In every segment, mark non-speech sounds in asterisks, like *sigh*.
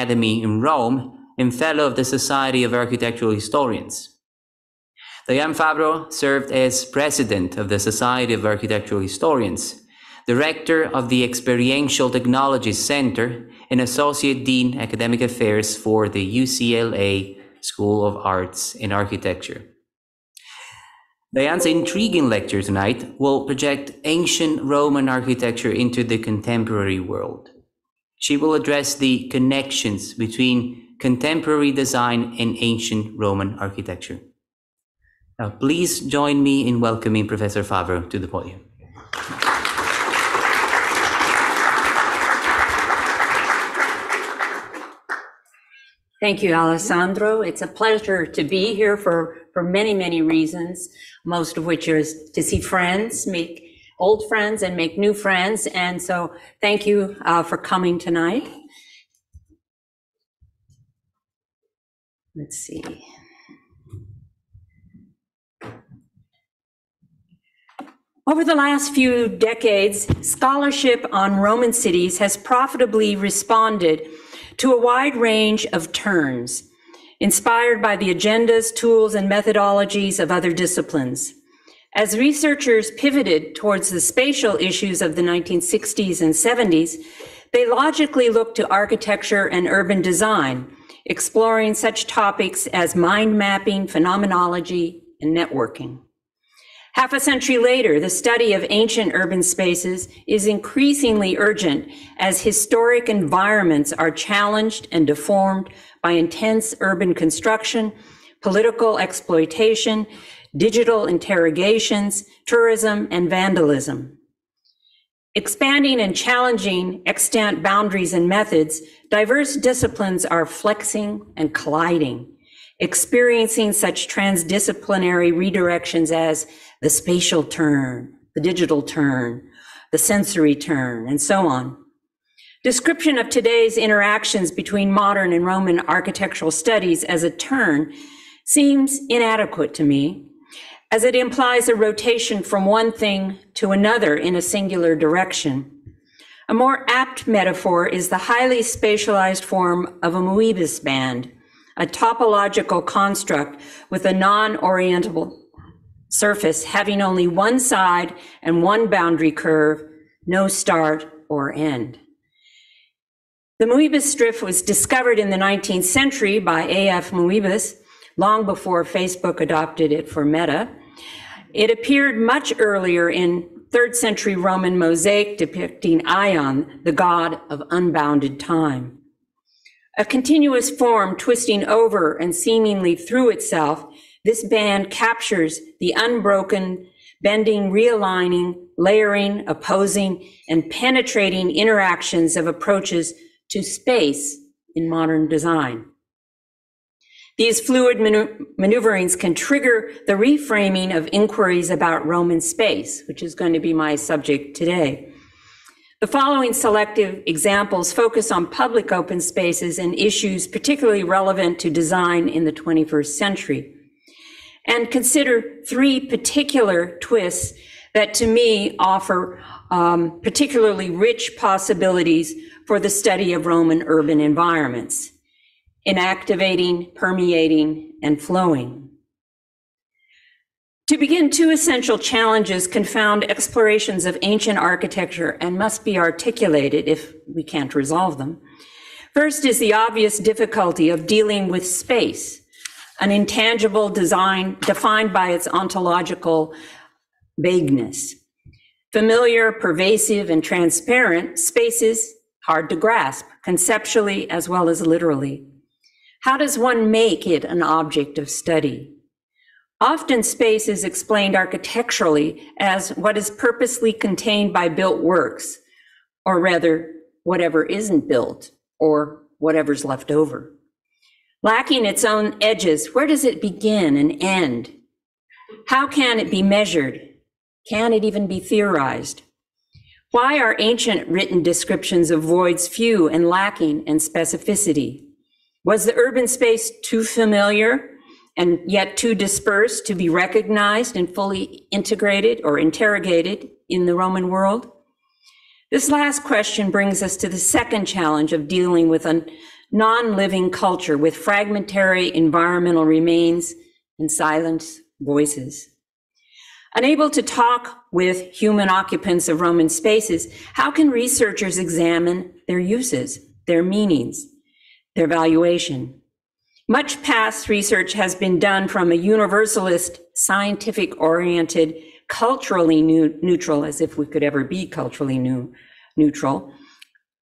Academy in Rome and Fellow of the Society of Architectural Historians. Diane Favro served as President of the Society of Architectural Historians, Director of the Experiential Technologies Center, and Associate Dean Academic Affairs for the UCLA School of Arts and Architecture. Diane's intriguing lecture tonight will project ancient Roman architecture into the contemporary world. She will address the connections between contemporary design and ancient Roman architecture. Now, please join me in welcoming Professor Favro to the podium. Thank you, Alessandro. It's a pleasure to be here for, for many, many reasons, most of which is to see friends, make old friends and make new friends. And so thank you uh, for coming tonight. Let's see. Over the last few decades, scholarship on Roman cities has profitably responded to a wide range of turns, inspired by the agendas, tools, and methodologies of other disciplines. As researchers pivoted towards the spatial issues of the 1960s and 70s, they logically looked to architecture and urban design, exploring such topics as mind mapping, phenomenology, and networking. Half a century later, the study of ancient urban spaces is increasingly urgent as historic environments are challenged and deformed by intense urban construction, political exploitation, digital interrogations, tourism, and vandalism. Expanding and challenging extant boundaries and methods, diverse disciplines are flexing and colliding, experiencing such transdisciplinary redirections as the spatial turn, the digital turn, the sensory turn, and so on. Description of today's interactions between modern and Roman architectural studies as a turn seems inadequate to me, as it implies a rotation from one thing to another in a singular direction. A more apt metaphor is the highly spatialized form of a Moebius band, a topological construct with a non-orientable surface having only one side and one boundary curve, no start or end. The Moebius strip was discovered in the 19th century by A.F. Moebius, long before Facebook adopted it for Meta. It appeared much earlier in third century Roman mosaic depicting Aion, the god of unbounded time. A continuous form twisting over and seemingly through itself this band captures the unbroken, bending, realigning, layering, opposing, and penetrating interactions of approaches to space in modern design. These fluid maneuverings can trigger the reframing of inquiries about Roman space, which is going to be my subject today. The following selective examples focus on public open spaces and issues particularly relevant to design in the 21st century and consider three particular twists that to me offer um, particularly rich possibilities for the study of Roman urban environments, enactivating, permeating, and flowing. To begin, two essential challenges confound explorations of ancient architecture and must be articulated if we can't resolve them. First is the obvious difficulty of dealing with space an intangible design defined by its ontological vagueness. Familiar, pervasive, and transparent spaces hard to grasp conceptually as well as literally. How does one make it an object of study? Often space is explained architecturally as what is purposely contained by built works, or rather, whatever isn't built, or whatever's left over. Lacking its own edges, where does it begin and end? How can it be measured? Can it even be theorized? Why are ancient written descriptions of voids few and lacking in specificity? Was the urban space too familiar and yet too dispersed to be recognized and fully integrated or interrogated in the Roman world? This last question brings us to the second challenge of dealing with a non-living culture with fragmentary environmental remains and silent voices. Unable to talk with human occupants of Roman spaces, how can researchers examine their uses, their meanings, their valuation? Much past research has been done from a universalist, scientific oriented, culturally new, neutral, as if we could ever be culturally new, neutral,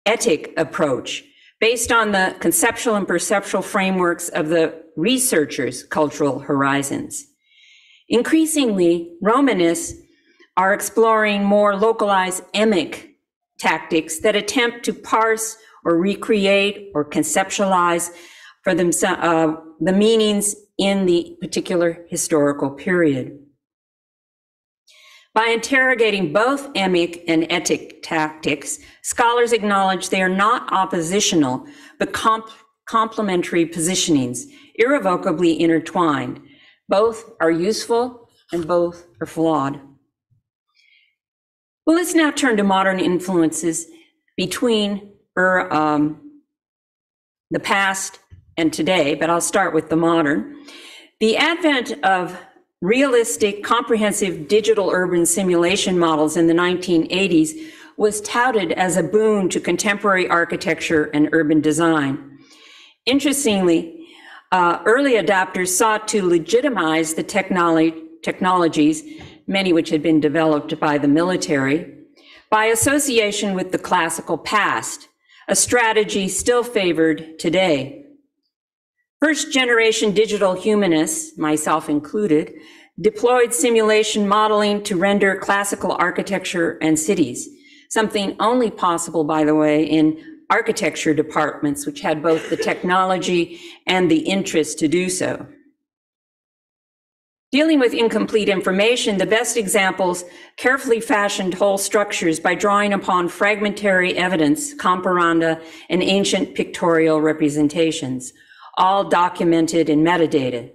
etic approach based on the conceptual and perceptual frameworks of the researchers' cultural horizons. Increasingly, Romanists are exploring more localized emic tactics that attempt to parse or recreate or conceptualize for themselves uh, the meanings in the particular historical period. By interrogating both emic and etic tactics, scholars acknowledge they are not oppositional, but comp- complementary positionings, irrevocably intertwined. Both are useful and both are flawed. Well, let's now turn to modern influences between er, um, the past and today, but I'll start with the modern. The advent of realistic, comprehensive digital urban simulation models in the 1980s was touted as a boon to contemporary architecture and urban design. Interestingly, uh, early adopters sought to legitimize the technolo- technologies, many which had been developed by the military, by association with the classical past, a strategy still favored today. First generation digital humanists, myself included, deployed simulation modeling to render classical architecture and cities, something only possible, by the way, in architecture departments, which had both the technology and the interest to do so. Dealing with incomplete information, the best examples carefully fashioned whole structures by drawing upon fragmentary evidence, comparanda, and ancient pictorial representations all documented in metadata.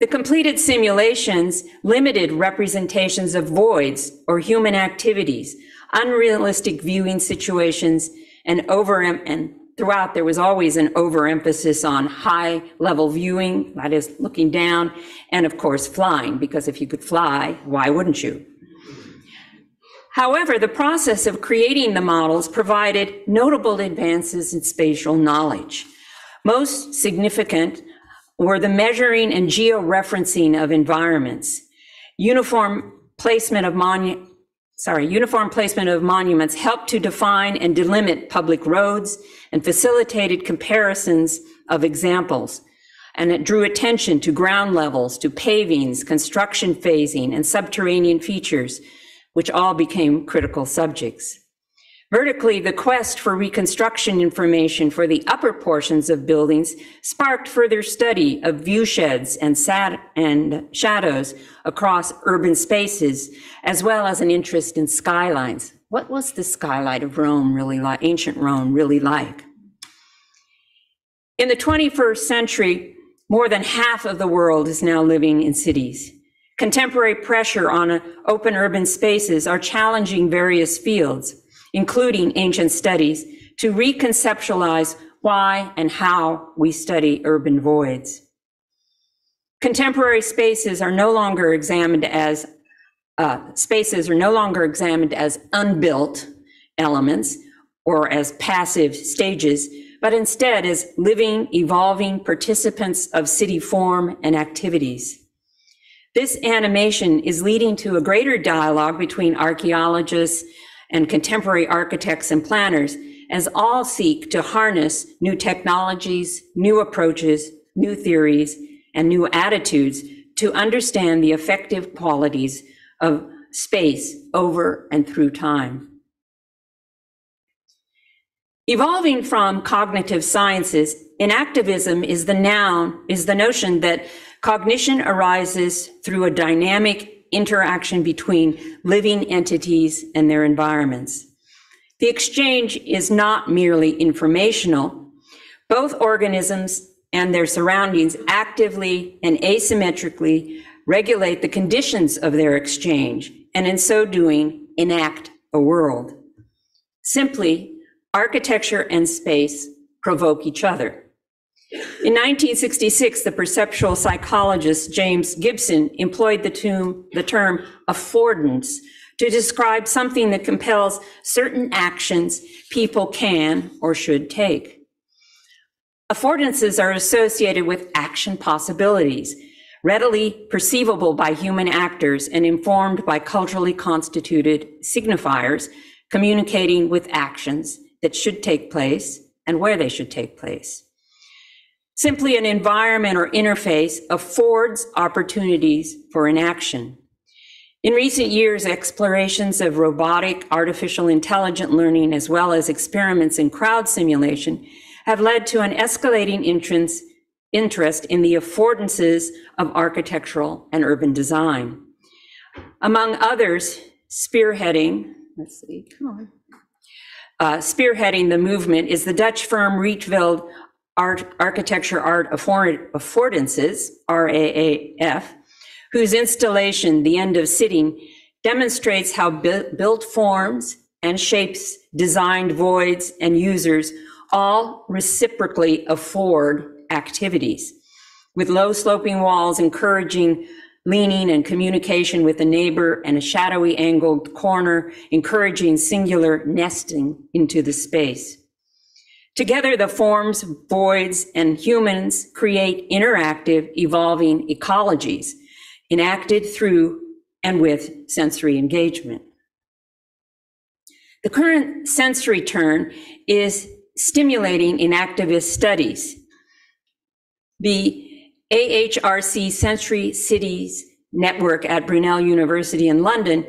The completed simulations limited representations of voids or human activities, unrealistic viewing situations, and over and throughout there was always an overemphasis on high level viewing, that is looking down, and of course flying, because if you could fly, why wouldn't you? However, the process of creating the models provided notable advances in spatial knowledge. Most significant were the measuring and georeferencing of environments, uniform placement of monu- sorry, uniform placement of monuments helped to define and delimit public roads and facilitated comparisons of examples. And it drew attention to ground levels, to pavings, construction phasing, and subterranean features, which all became critical subjects. Vertically, the quest for reconstruction information for the upper portions of buildings sparked further study of viewsheds and, and shadows across urban spaces, as well as an interest in skylines. What was the skyline of Rome really like, ancient Rome really like? In the 21st century, more than half of the world is now living in cities. Contemporary pressure on uh, open urban spaces are challenging various fields including ancient studies, to reconceptualize why and how we study urban voids. Contemporary spaces are no longer examined as uh, spaces are no longer examined as unbuilt elements or as passive stages, but instead as living, evolving participants of city form and activities. This animation is leading to a greater dialogue between archaeologists, and contemporary architects and planners as all seek to harness new technologies, new approaches, new theories, and new attitudes to understand the effective qualities of space over and through time. Evolving from cognitive sciences, enactivism is the noun, is the notion that cognition arises through a dynamic interaction between living entities and their environments. The exchange is not merely informational. Both organisms and their surroundings actively and asymmetrically regulate the conditions of their exchange, and in so doing, enact a world. Simply, architecture and space provoke each other. In 1966, the perceptual psychologist James Gibson employed the term, the term affordance to describe something that compels certain actions people can or should take. Affordances are associated with action possibilities, readily perceivable by human actors and informed by culturally constituted signifiers communicating with actions that should take place and where they should take place. Simply an environment or interface affords opportunities for an action. In recent years, explorations of robotic artificial intelligent learning, as well as experiments in crowd simulation, have led to an escalating interest, interest in the affordances of architectural and urban design. Among others, spearheading, let's see, come on. Uh, spearheading the movement is the Dutch firm Rietveld Art, Architecture Art Affordances, RAAF, whose installation, The End of Sitting, demonstrates how bu built forms and shapes, designed voids and users all reciprocally afford activities, with low sloping walls encouraging leaning and communication with a neighbor and a shadowy angled corner encouraging singular nesting into the space. Together, the forms, voids, and humans create interactive, evolving ecologies enacted through and with sensory engagement. The current sensory turn is stimulating enactivist studies. The AHRC Sensory Cities Network at Brunel University in London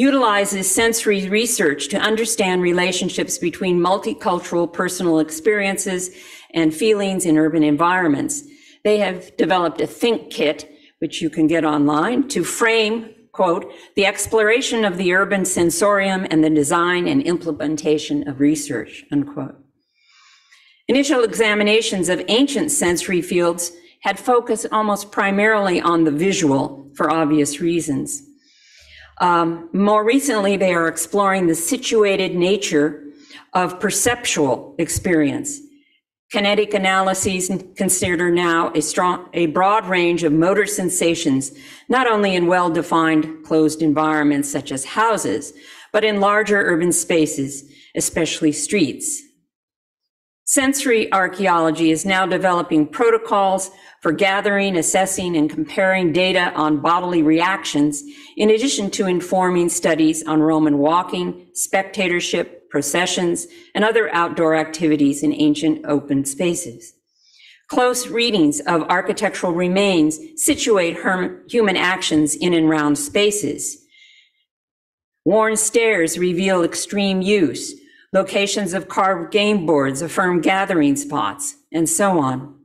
utilizes sensory research to understand relationships between multicultural personal experiences and feelings in urban environments. They have developed a think kit, which you can get online, to frame, quote, the exploration of the urban sensorium and the design and implementation of research, unquote. Initial examinations of ancient sensory fields had focused almost primarily on the visual for obvious reasons. Um, more recently, they are exploring the situated nature of perceptual experience. Kinetic analyses consider now a strong, a broad range of motor sensations, not only in well-defined closed environments such as houses, but in larger urban spaces, especially streets. Sensory archaeology is now developing protocols for gathering, assessing, and comparing data on bodily reactions, in addition to informing studies on Roman walking, spectatorship, processions, and other outdoor activities in ancient open spaces. Close readings of architectural remains situate human actions in and around spaces. Worn stairs reveal extreme use, Locations of carved game boards affirm gathering spots, and so on.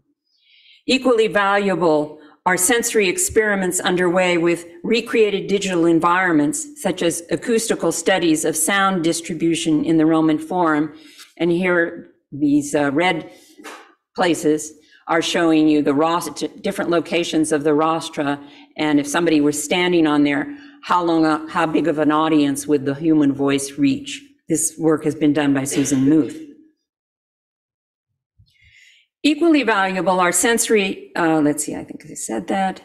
Equally valuable are sensory experiments underway with recreated digital environments, such as acoustical studies of sound distribution in the Roman Forum. And here, these uh, red places are showing you the rostra, different locations of the rostra. And if somebody were standing on there, how long, uh, how big of an audience would the human voice reach? This work has been done by Susan Muth. Equally valuable are sensory, uh, let's see, I think I said that.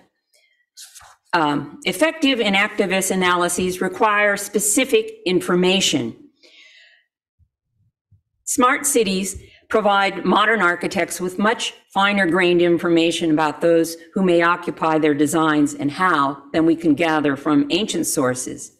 Um, effective and activist analyses require specific information. Smart cities provide modern architects with much finer grained information about those who may occupy their designs and how than we can gather from ancient sources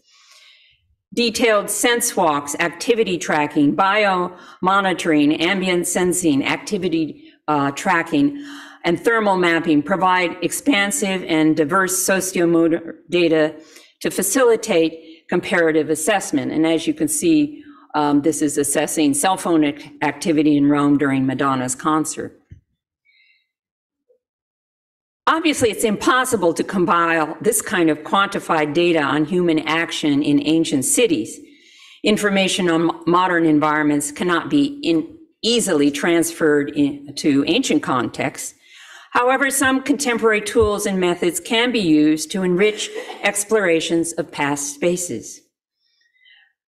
detailed sense walks, activity tracking, bio monitoring, ambient sensing, activity uh, tracking, and thermal mapping provide expansive and diverse sociomotor data to facilitate comparative assessment. And as you can see, um, this is assessing cell phone activity in Rome during Madonna's concert. Obviously, it's impossible to compile this kind of quantified data on human action in ancient cities. Information on modern environments cannot be in, easily transferred in, to ancient contexts. However, some contemporary tools and methods can be used to enrich explorations of past spaces.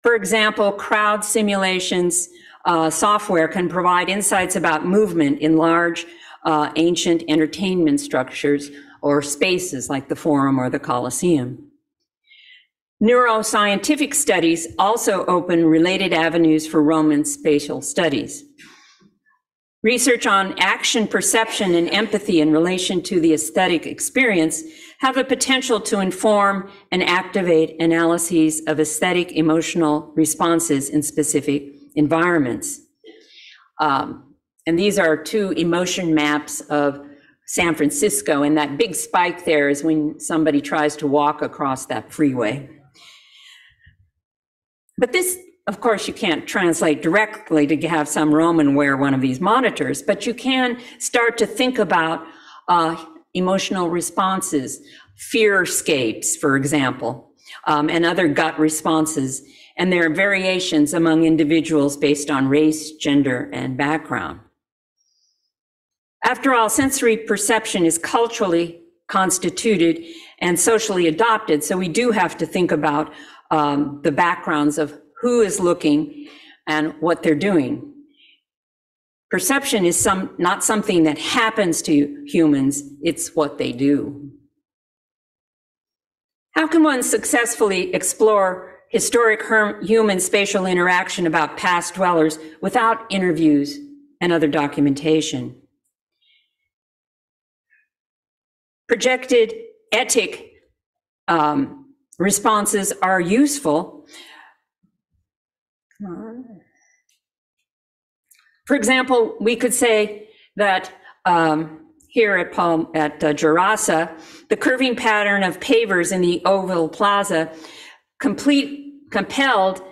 For example, crowd simulations uh, software can provide insights about movement in large uh, ancient entertainment structures or spaces like the Forum or the Colosseum. Neuroscientific studies also open related avenues for Roman spatial studies. Research on action perception and empathy in relation to the aesthetic experience have the potential to inform and activate analyses of aesthetic emotional responses in specific environments. Um, and these are two emotion maps of San Francisco, and that big spike there is when somebody tries to walk across that freeway. But this, of course, you can't translate directly to have some Roman wear one of these monitors, but you can start to think about uh, emotional responses, fear fearscapes, for example, um, and other gut responses. And there are variations among individuals based on race, gender, and background. After all, sensory perception is culturally constituted and socially adopted. So we do have to think about um, the backgrounds of who is looking and what they're doing. Perception is some, not something that happens to humans, it's what they do. How can one successfully explore historic human spatial interaction about past dwellers without interviews and other documentation? Projected etic um, responses are useful. For example, we could say that um, here at Palm at uh, the curving pattern of pavers in the oval plaza complete compelled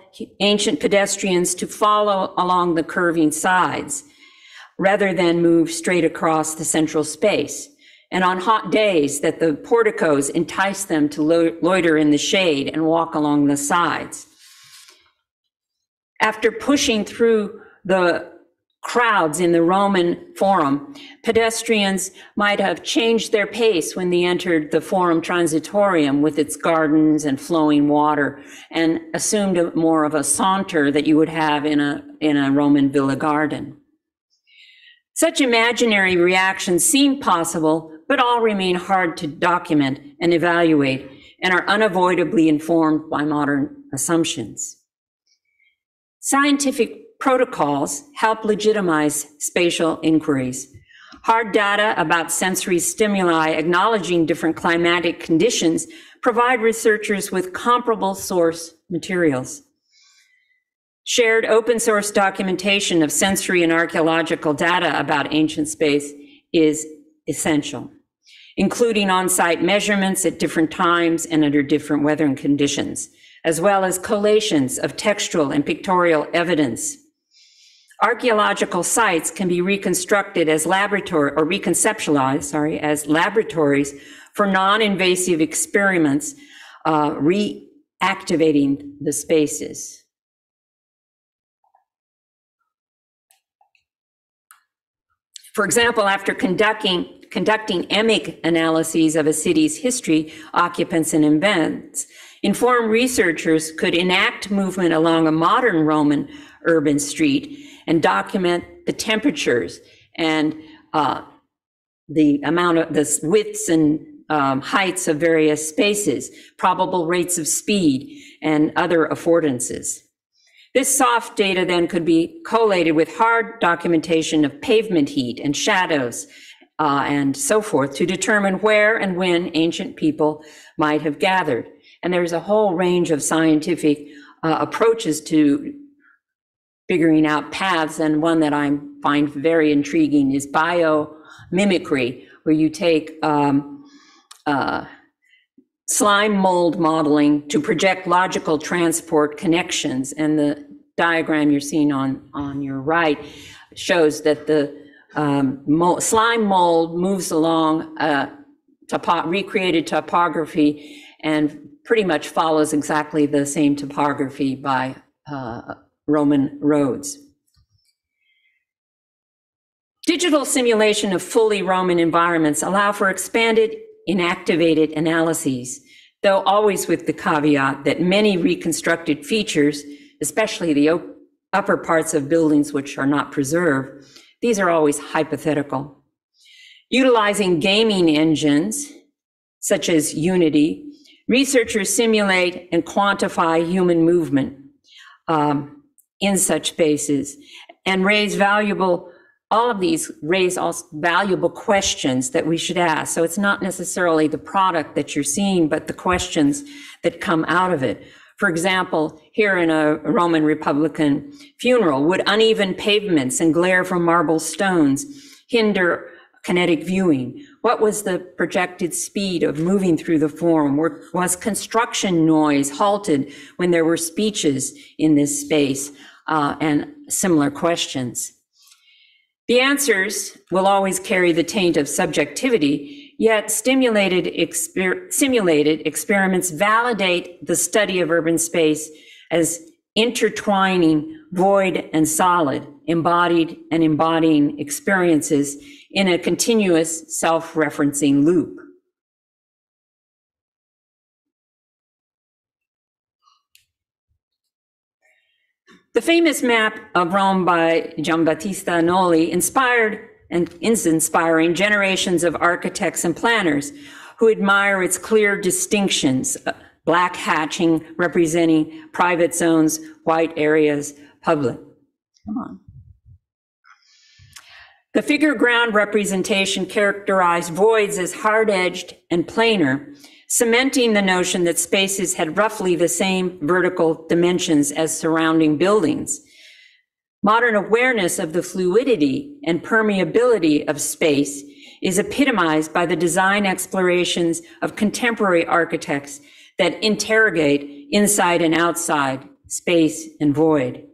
ancient pedestrians to follow along the curving sides rather than move straight across the central space and on hot days that the porticos entice them to loiter in the shade and walk along the sides. After pushing through the crowds in the Roman Forum, pedestrians might have changed their pace when they entered the Forum Transitorium with its gardens and flowing water and assumed more of a saunter that you would have in a, in a Roman villa garden. Such imaginary reactions seem possible but all remain hard to document and evaluate and are unavoidably informed by modern assumptions. Scientific protocols help legitimize spatial inquiries. Hard data about sensory stimuli acknowledging different climatic conditions provide researchers with comparable source materials. Shared open source documentation of sensory and archaeological data about ancient space is essential, including on-site measurements at different times and under different weather conditions, as well as collations of textual and pictorial evidence. Archaeological sites can be reconstructed as laboratory or reconceptualized, sorry, as laboratories for non-invasive experiments, uh, reactivating the spaces. For example, after conducting, conducting emic analyses of a city's history, occupants, and events, informed researchers could enact movement along a modern Roman urban street and document the temperatures and uh, the amount of the widths and um, heights of various spaces, probable rates of speed, and other affordances. This soft data then could be collated with hard documentation of pavement heat and shadows uh, and so forth to determine where and when ancient people might have gathered. And there's a whole range of scientific uh, approaches to figuring out paths. And one that I find very intriguing is biomimicry, where you take um, uh, slime mold modeling to project logical transport connections. And the diagram you're seeing on, on your right shows that the um, mold, slime mold moves along a topo recreated topography and pretty much follows exactly the same topography by uh, Roman roads. Digital simulation of fully Roman environments allow for expanded enactivated analyses, though always with the caveat that many reconstructed features, especially the upper parts of buildings which are not preserved, these are always hypothetical. Utilizing gaming engines, such as Unity, researchers simulate and quantify human movement um, in such spaces and raise valuable all of these raise all valuable questions that we should ask. So it's not necessarily the product that you're seeing, but the questions that come out of it. For example, here in a Roman Republican funeral, would uneven pavements and glare from marble stones hinder kinetic viewing? What was the projected speed of moving through the forum? Was construction noise halted when there were speeches in this space? Uh, and similar questions. The answers will always carry the taint of subjectivity, yet stimulated exper simulated experiments validate the study of urban space as intertwining void and solid, embodied and embodying experiences in a continuous self-referencing loop. The famous map of Rome by Giambattista Nolli inspired and is inspiring generations of architects and planners who admire its clear distinctions, uh, black hatching representing private zones, white areas, public. Come on. The figure ground representation characterized voids as hard-edged and planar, cementing the notion that spaces had roughly the same vertical dimensions as surrounding buildings. Modern awareness of the fluidity and permeability of space is epitomized by the design explorations of contemporary architects that interrogate inside and outside, space and void.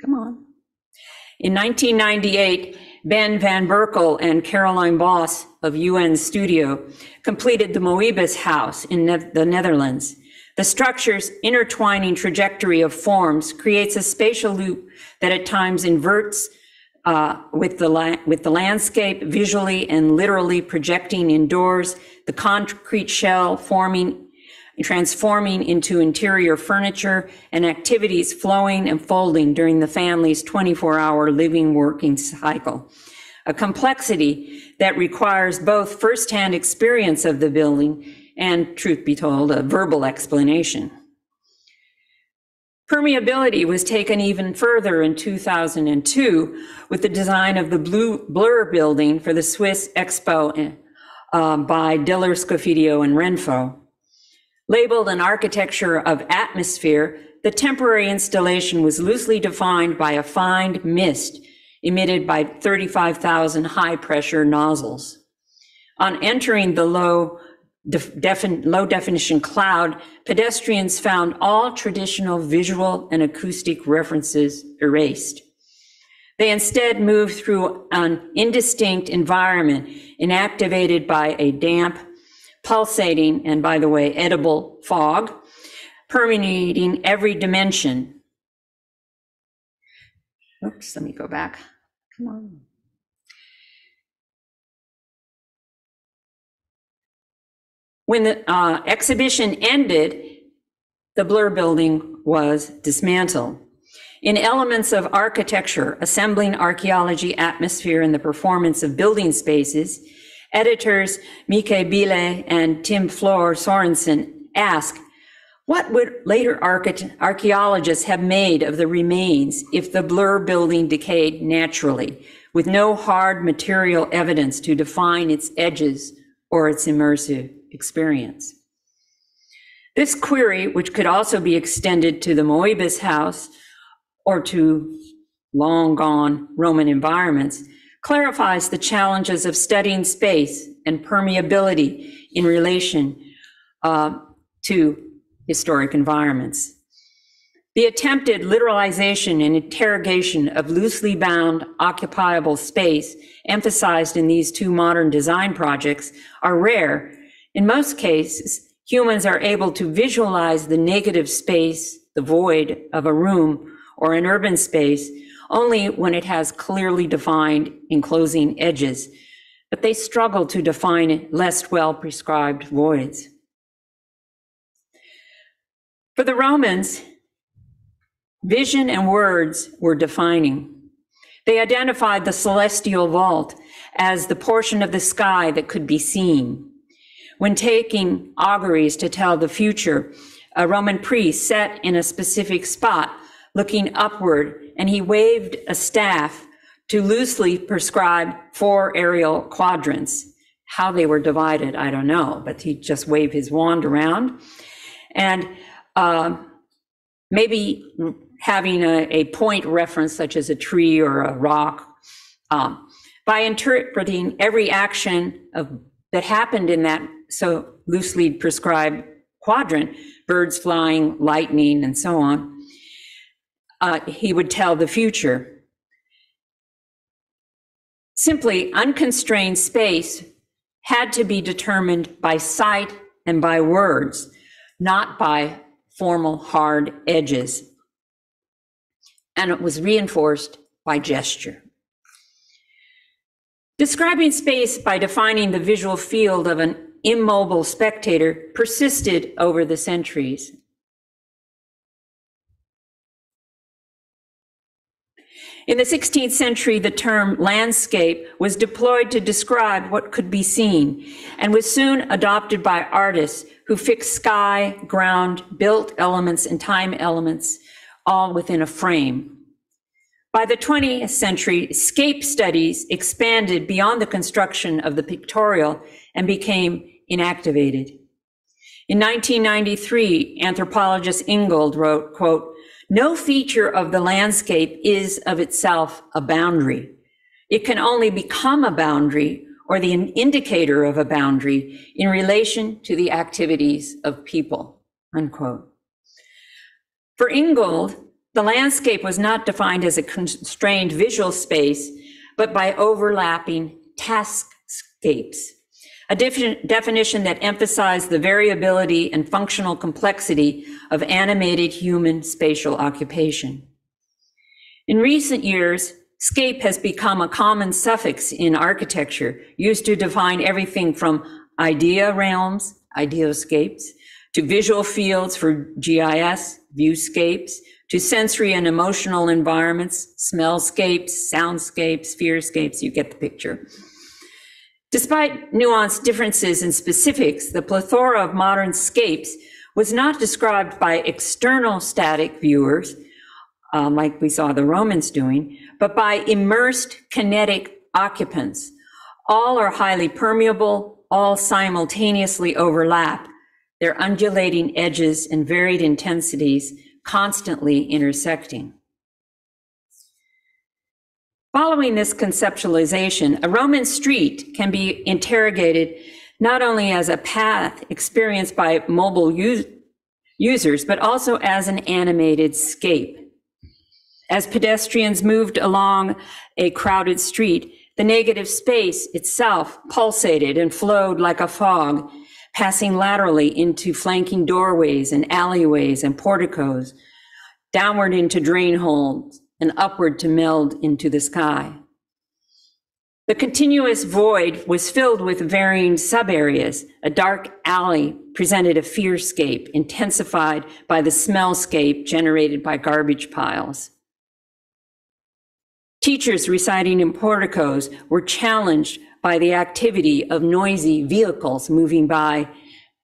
Come on. In 1998, Ben van Berkel and Caroline Bos of UN Studio completed the Moebius House in ne the Netherlands. The structure's intertwining trajectory of forms creates a spatial loop that at times inverts uh, with, the with the landscape visually and literally projecting indoors, the concrete shell forming transforming into interior furniture and activities flowing and folding during the family's 24 hour living working cycle. A complexity that requires both firsthand experience of the building and, truth be told, a verbal explanation. Permeability was taken even further in 2002 with the design of the Blue Blur building for the Swiss Expo uh, by Diller Scofidio and Renfro. Labeled an architecture of atmosphere, the temporary installation was loosely defined by a fine mist emitted by 35,000 high pressure nozzles. On entering the low, defin low definition cloud, pedestrians found all traditional visual and acoustic references erased. They instead moved through an indistinct environment enactivated by a damp, pulsating, and by the way, edible fog, permeating every dimension. Oops, let me go back. Come on. When the uh, exhibition ended, the Blur building was dismantled. In Elements of Architecture, Assembling Archaeology, Atmosphere, and the Performance of Building Spaces, Editors Mike Bille and Tim Flohr Sorensen ask, what would later archaeologists have made of the remains if the Blur building decayed naturally, with no hard material evidence to define its edges or its immersive experience? This query, which could also be extended to the Moebius house or to long gone Roman environments, clarifies the challenges of studying space and permeability in relation uh, to historic environments. The attempted literalization and interrogation of loosely bound occupiable space emphasized in these two modern design projects are rare. In most cases, humans are able to visualize the negative space, the void of a room or an urban space only when it has clearly defined enclosing edges, but they struggle to define less well prescribed voids. For the Romans, vision and words were defining. They identified the celestial vault as the portion of the sky that could be seen. When taking auguries to tell the future, a Roman priest sat in a specific spot looking upward and he waved a staff to loosely prescribe four aerial quadrants. How they were divided, I don't know, but he just waved his wand around. And uh, maybe having a, a, point reference, such as a tree or a rock, um, by interpreting every action of, that happened in that so loosely prescribed quadrant, birds flying, lightning, and so on, uh, he would tell the future. Simply, unconstrained space had to be determined by sight and by words, not by formal hard edges. And it was reinforced by gesture. Describing space by defining the visual field of an immobile spectator persisted over the centuries. In the 16th century, the term landscape was deployed to describe what could be seen and was soon adopted by artists who fixed sky, ground, built elements, and time elements all within a frame. By the 20th century, scape studies expanded beyond the construction of the pictorial and became enactivated. In 1993, anthropologist Ingold wrote, quote, no feature of the landscape is of itself a boundary. It can only become a boundary or the indicator of a boundary in relation to the activities of people, unquote. For Ingold, the landscape was not defined as a constrained visual space, but by overlapping taskscapes, a definition that emphasized the variability and functional complexity of animated human spatial occupation. In recent years, scape has become a common suffix in architecture used to define everything from idea realms, ideoscapes, to visual fields for GIS, viewscapes, to sensory and emotional environments, smellscapes, soundscapes, fearscapes, you get the picture. Despite nuanced differences in specifics, the plethora of modern scapes was not described by external static viewers, uh, like we saw the Romans doing, but by immersed kinetic occupants. All are highly permeable, all simultaneously overlap, their undulating edges and varied intensities constantly intersecting. Following this conceptualization, a Roman street can be interrogated not only as a path experienced by mobile users, but also as an animated scape. As pedestrians moved along a crowded street, the negative space itself pulsated and flowed like a fog, passing laterally into flanking doorways and alleyways and porticos, downward into drain holes, and upward to meld into the sky. The continuous void was filled with varying subareas. A dark alley presented a fearscape intensified by the smellscape generated by garbage piles. Teachers residing in porticos were challenged by the activity of noisy vehicles moving by,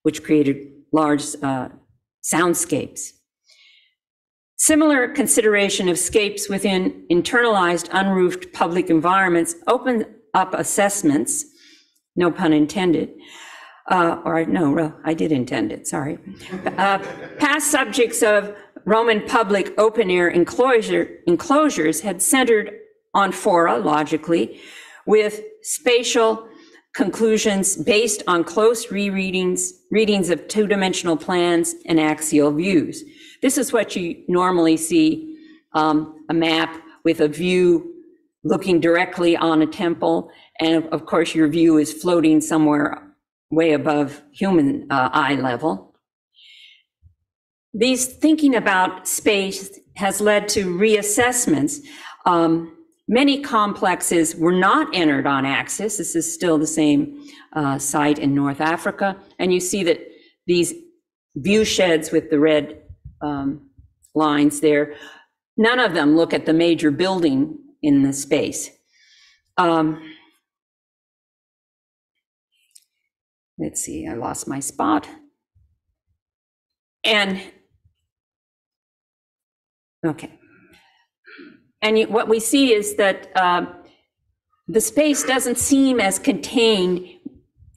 which created large uh, soundscapes. Similar consideration of scapes within internalized unroofed public environments open up assessments, no pun intended, uh, or no, I did intend it, sorry. Uh, past subjects of Roman public open air enclosure, enclosures had centered on fora, logically, with spatial conclusions based on close rereadings, readings of two-dimensional plans and axial views. This is what you normally see, um, a map with a view looking directly on a temple. And of course, your view is floating somewhere way above human uh, eye level. These thinking about space has led to reassessments. Um, many complexes were not entered on axis. This is still the same uh, site in North Africa. And you see that these view sheds with the red um, lines there, none of them look at the major building in the space. Um, let's see, I lost my spot. And, okay. And you- what we see is that uh, the space doesn't seem as contained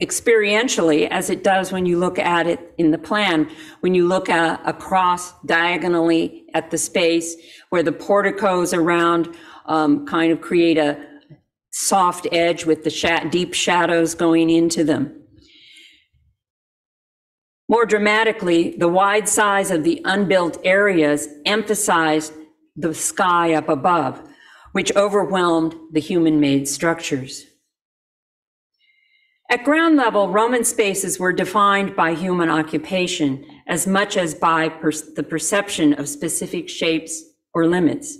experientially as it does when you look at it in the plan. When you look across diagonally at the space where the porticos around um, kind of create a soft edge with the sha- deep shadows going into them. More dramatically, the wide size of the unbuilt areas emphasized the sky up above, which overwhelmed the human-made structures. At ground level, Roman spaces were defined by human occupation as much as by per- the perception of specific shapes or limits.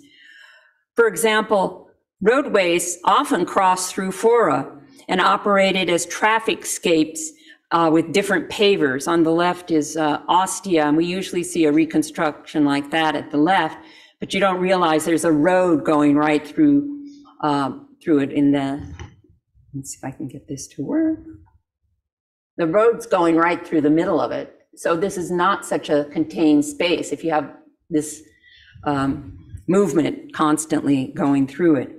For example, roadways often crossed through fora and operated as traffic scapes uh, with different pavers. On the left is uh, Ostia, and we usually see a reconstruction like that at the left, but you don't realize there's a road going right through uh, through it in the Let's see if I can get this to work. The road's going right through the middle of it. So this is not such a contained space if you have this um, movement constantly going through it.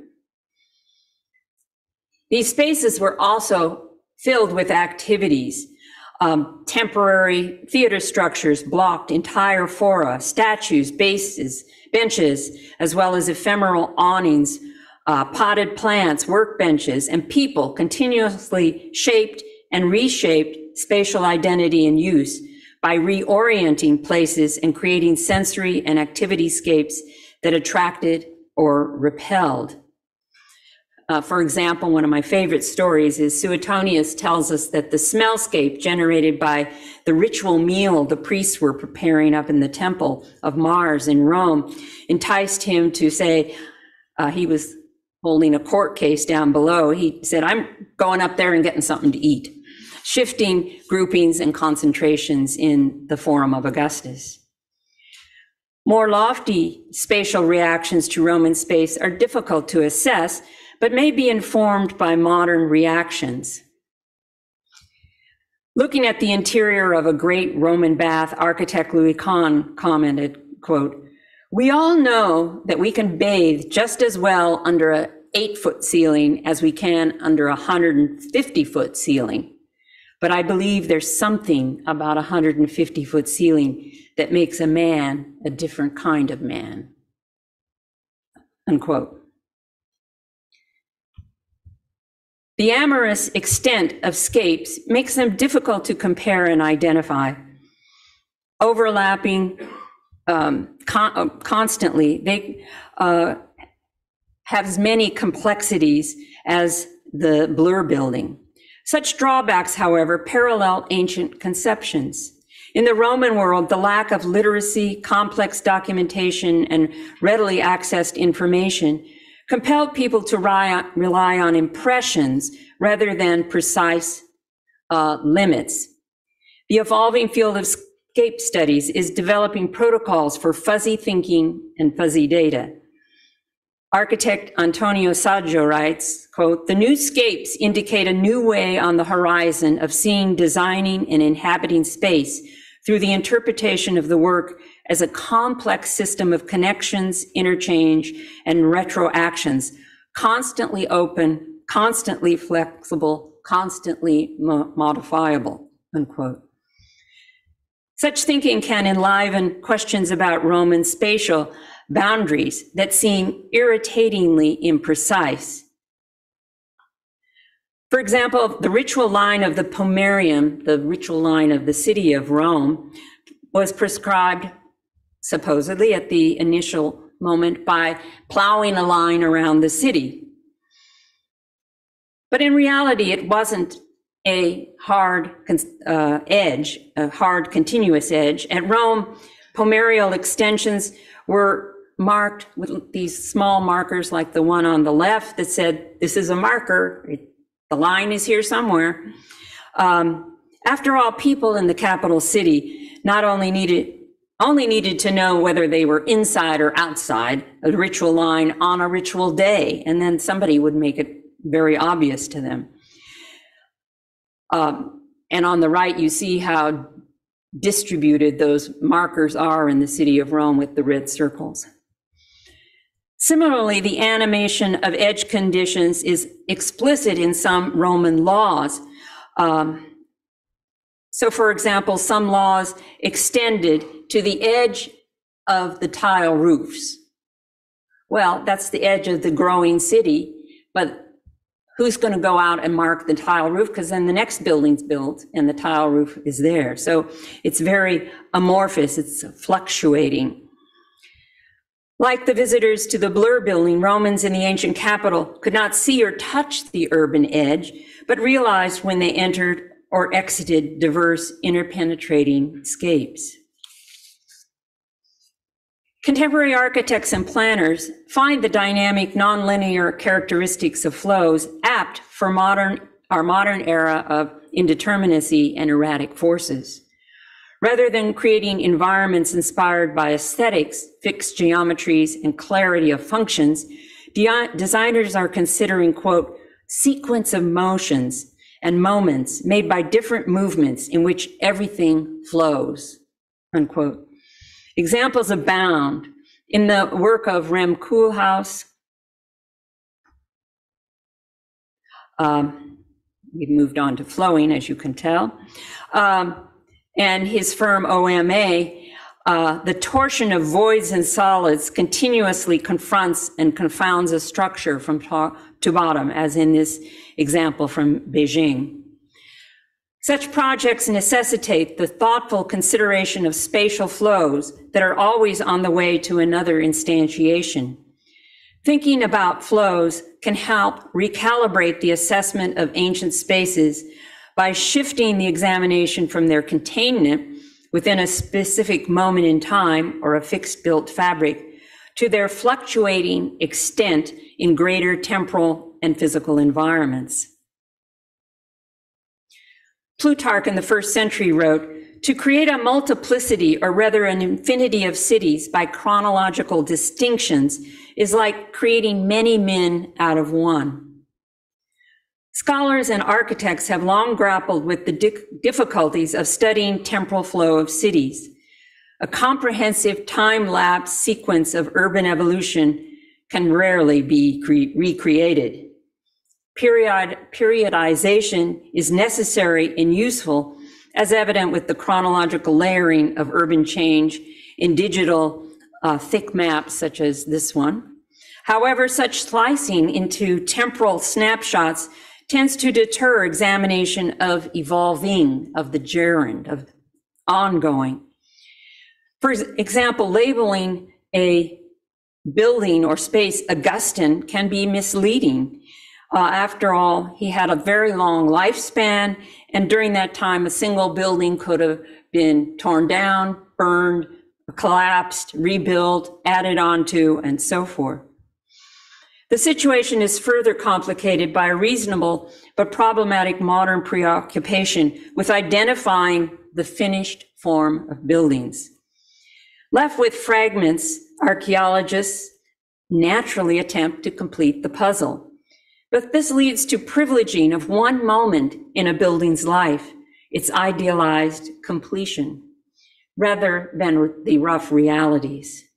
These spaces were also filled with activities. Um, temporary theater structures blocked entire fora, statues, bases, benches, as well as ephemeral awnings uh, potted plants, workbenches, and people continuously shaped and reshaped spatial identity and use by reorienting places and creating sensory and activity scapes that attracted or repelled. Uh, for example, one of my favorite stories is Suetonius tells us that the smellscape generated by the ritual meal the priests were preparing up in the temple of Mars in Rome enticed him to say, uh, he was holding a court case down below, he said, I'm going up there and getting something to eat, shifting groupings and concentrations in the Forum of Augustus. More lofty spatial reactions to Roman space are difficult to assess, but may be informed by modern reactions. Looking at the interior of a great Roman bath, architect Louis Kahn commented, quote, we all know that we can bathe just as well under a eight foot ceiling as we can under a 150 foot ceiling. But I believe there's something about a 150 foot ceiling that makes a man a different kind of man. Unquote. The amorous extent of scapes makes them difficult to compare and identify. Overlapping um, con- uh, constantly, they uh, have as many complexities as the Blur building. Such drawbacks, however, parallel ancient conceptions. In the Roman world, the lack of literacy, complex documentation, and readily accessed information compelled people to rely on impressions rather than precise uh, limits. The evolving field of scape studies is developing protocols for fuzzy thinking and fuzzy data. Architect Antonio Saggio writes, quote, the new scapes indicate a new way on the horizon of seeing, designing, and inhabiting space through the interpretation of the work as a complex system of connections, interchange, and retroactions, constantly open, constantly flexible, constantly mo- modifiable, unquote. Such thinking can enliven questions about Roman spatial boundaries that seem irritatingly imprecise. For example, the ritual line of the Pomerium, the ritual line of the city of Rome, was prescribed supposedly at the initial moment by plowing a line around the city. But in reality, it wasn't a hard uh, edge, a hard continuous edge. At Rome, pomerial extensions were marked with these small markers like the one on the left that said, this is a marker, the line is here somewhere. Um, after all, people in the capital city not only needed only needed to know whether they were inside or outside a ritual line on a ritual day, and then somebody would make it very obvious to them. Um, and on the right, you see how distributed those markers are in the city of Rome with the red circles. Similarly, the animation of edge conditions is explicit in some Roman laws. Um, so, for example, some laws extended to the edge of the tile roofs. Well, that's the edge of the growing city, but who's going to go out and mark the tile roof? Because then the next building's built and the tile roof is there. So it's very amorphous, it's fluctuating. Like the visitors to the Blur building, Romans in the ancient capital could not see or touch the urban edge, but realized when they entered or exited diverse interpenetrating scapes. Contemporary architects and planners find the dynamic nonlinear characteristics of flows apt for modern, our modern era of indeterminacy and erratic forces. Rather than creating environments inspired by aesthetics, fixed geometries, and clarity of functions, de- designers are considering, quote, sequence of motions and moments made by different movements in which everything flows, unquote. Examples abound in the work of Rem Koolhaas. Um, we've moved on to flowing, as you can tell. Um, and his firm OMA, uh, the torsion of voids and solids continuously confronts and confounds a structure from top to bottom, as in this example from Beijing. Such projects necessitate the thoughtful consideration of spatial flows that are always on the way to another instantiation. Thinking about flows can help recalibrate the assessment of ancient spaces by shifting the examination from their containment within a specific moment in time or a fixed built fabric to their fluctuating extent in greater temporal and physical environments. Plutarch in the first century wrote, to create a multiplicity or rather an infinity of cities by chronological distinctions is like creating many men out of one. Scholars and architects have long grappled with the di- difficulties of studying temporal flow of cities. A comprehensive time-lapse sequence of urban evolution can rarely be cre- recreated period, periodization is necessary and useful, as evident with the chronological layering of urban change in digital uh, thick maps such as this one. However, such slicing into temporal snapshots tends to deter examination of evolving, of the gerund, of ongoing. For example, labeling a building or space Augustan can be misleading uh, after all, he had a very long lifespan, and during that time, a single building could have been torn down, burned, collapsed, rebuilt, added onto, and so forth. The situation is further complicated by a reasonable but problematic modern preoccupation with identifying the finished form of buildings. Left with fragments, archaeologists naturally attempt to complete the puzzle. But this leads to privileging of one moment in a building's life, its idealized completion, rather than the rough realities.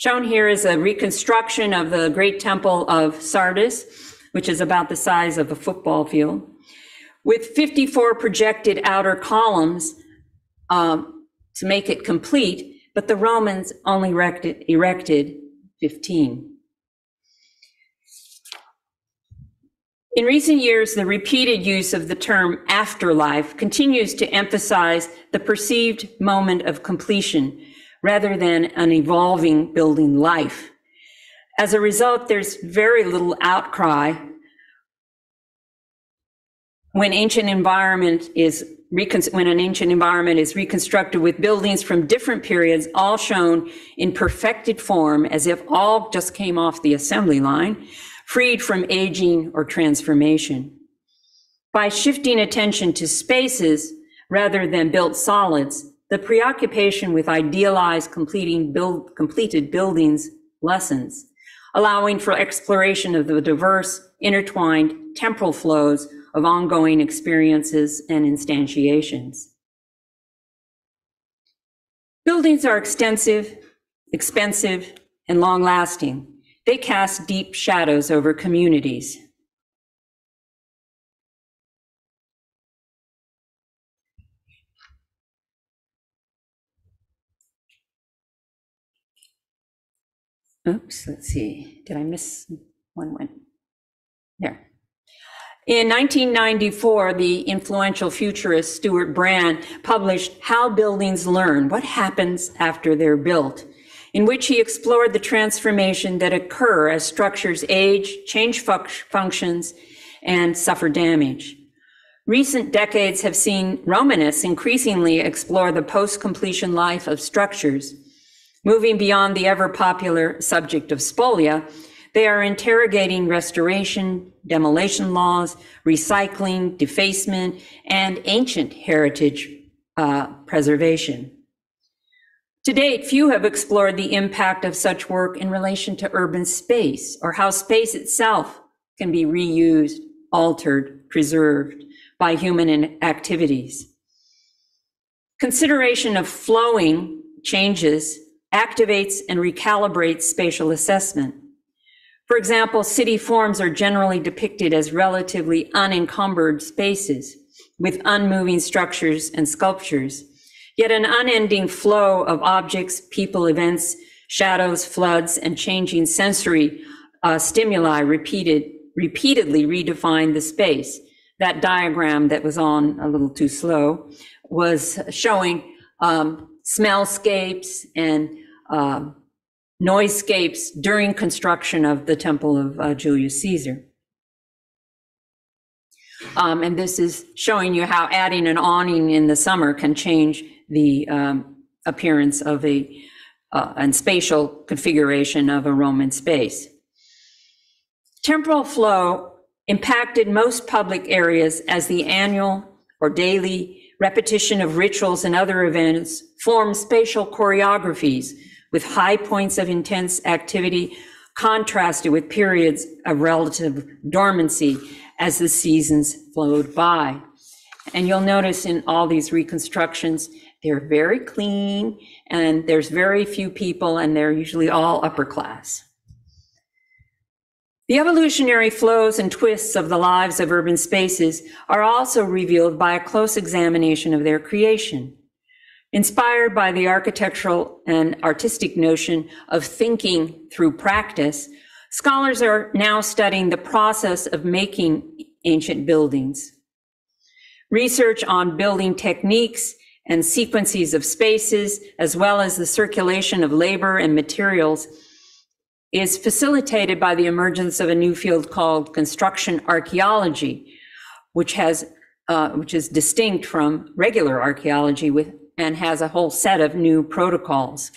Shown here is a reconstruction of the Great Temple of Sardis, which is about the size of a football field, with 54 projected outer columns um, to make it complete, but the Romans only erected, erected 15. In recent years, the repeated use of the term afterlife continues to emphasize the perceived moment of completion rather than an evolving building life. As a result, there's very little outcry when ancient environment is when an ancient environment is reconstructed with buildings from different periods, all shown in perfected form as if all just came off the assembly line, freed from aging or transformation. By shifting attention to spaces, rather than built solids, the preoccupation with idealized completing build, completed buildings lessens, allowing for exploration of the diverse, intertwined temporal flows of ongoing experiences and instantiations. Buildings are extensive, expensive, and long lasting. They cast deep shadows over communities. Oops, let's see. Did I miss one? Went there. In 1994, the influential futurist Stewart Brand published How Buildings Learn What Happens After They're Built, in which he explored the transformation that occur as structures age, change functions, and suffer damage. Recent decades have seen Romanists increasingly explore the post completion life of structures Moving beyond the ever popular subject of spolia, they are interrogating restoration, demolition laws, recycling, defacement, and ancient heritage uh, preservation. To date, few have explored the impact of such work in relation to urban space or how space itself can be reused, altered, preserved by human activities. Consideration of flowing changes activates and recalibrates spatial assessment. For example, city forms are generally depicted as relatively unencumbered spaces with unmoving structures and sculptures, yet an unending flow of objects, people, events, shadows, floods, and changing sensory uh, stimuli repeated, repeatedly redefine the space. That diagram that was on a little too slow was showing um, smellscapes and uh, noisescapes during construction of the Temple of uh, Julius Caesar. Um, and this is showing you how adding an awning in the summer can change the um, appearance of a uh, and spatial configuration of a Roman space. Temporal flow impacted most public areas as the annual or daily repetition of rituals and other events form spatial choreographies with high points of intense activity contrasted with periods of relative dormancy as the seasons flowed by. And you'll notice in all these reconstructions, they're very clean and there's very few people and they're usually all upper class. The evolutionary flows and twists of the lives of urban spaces are also revealed by a close examination of their creation. Inspired by the architectural and artistic notion of thinking through practice, scholars are now studying the process of making ancient buildings. Research on building techniques and sequences of spaces, as well as the circulation of labor and materials, is facilitated by the emergence of a new field called construction archaeology, which has uh, which is distinct from regular archaeology with and has a whole set of new protocols.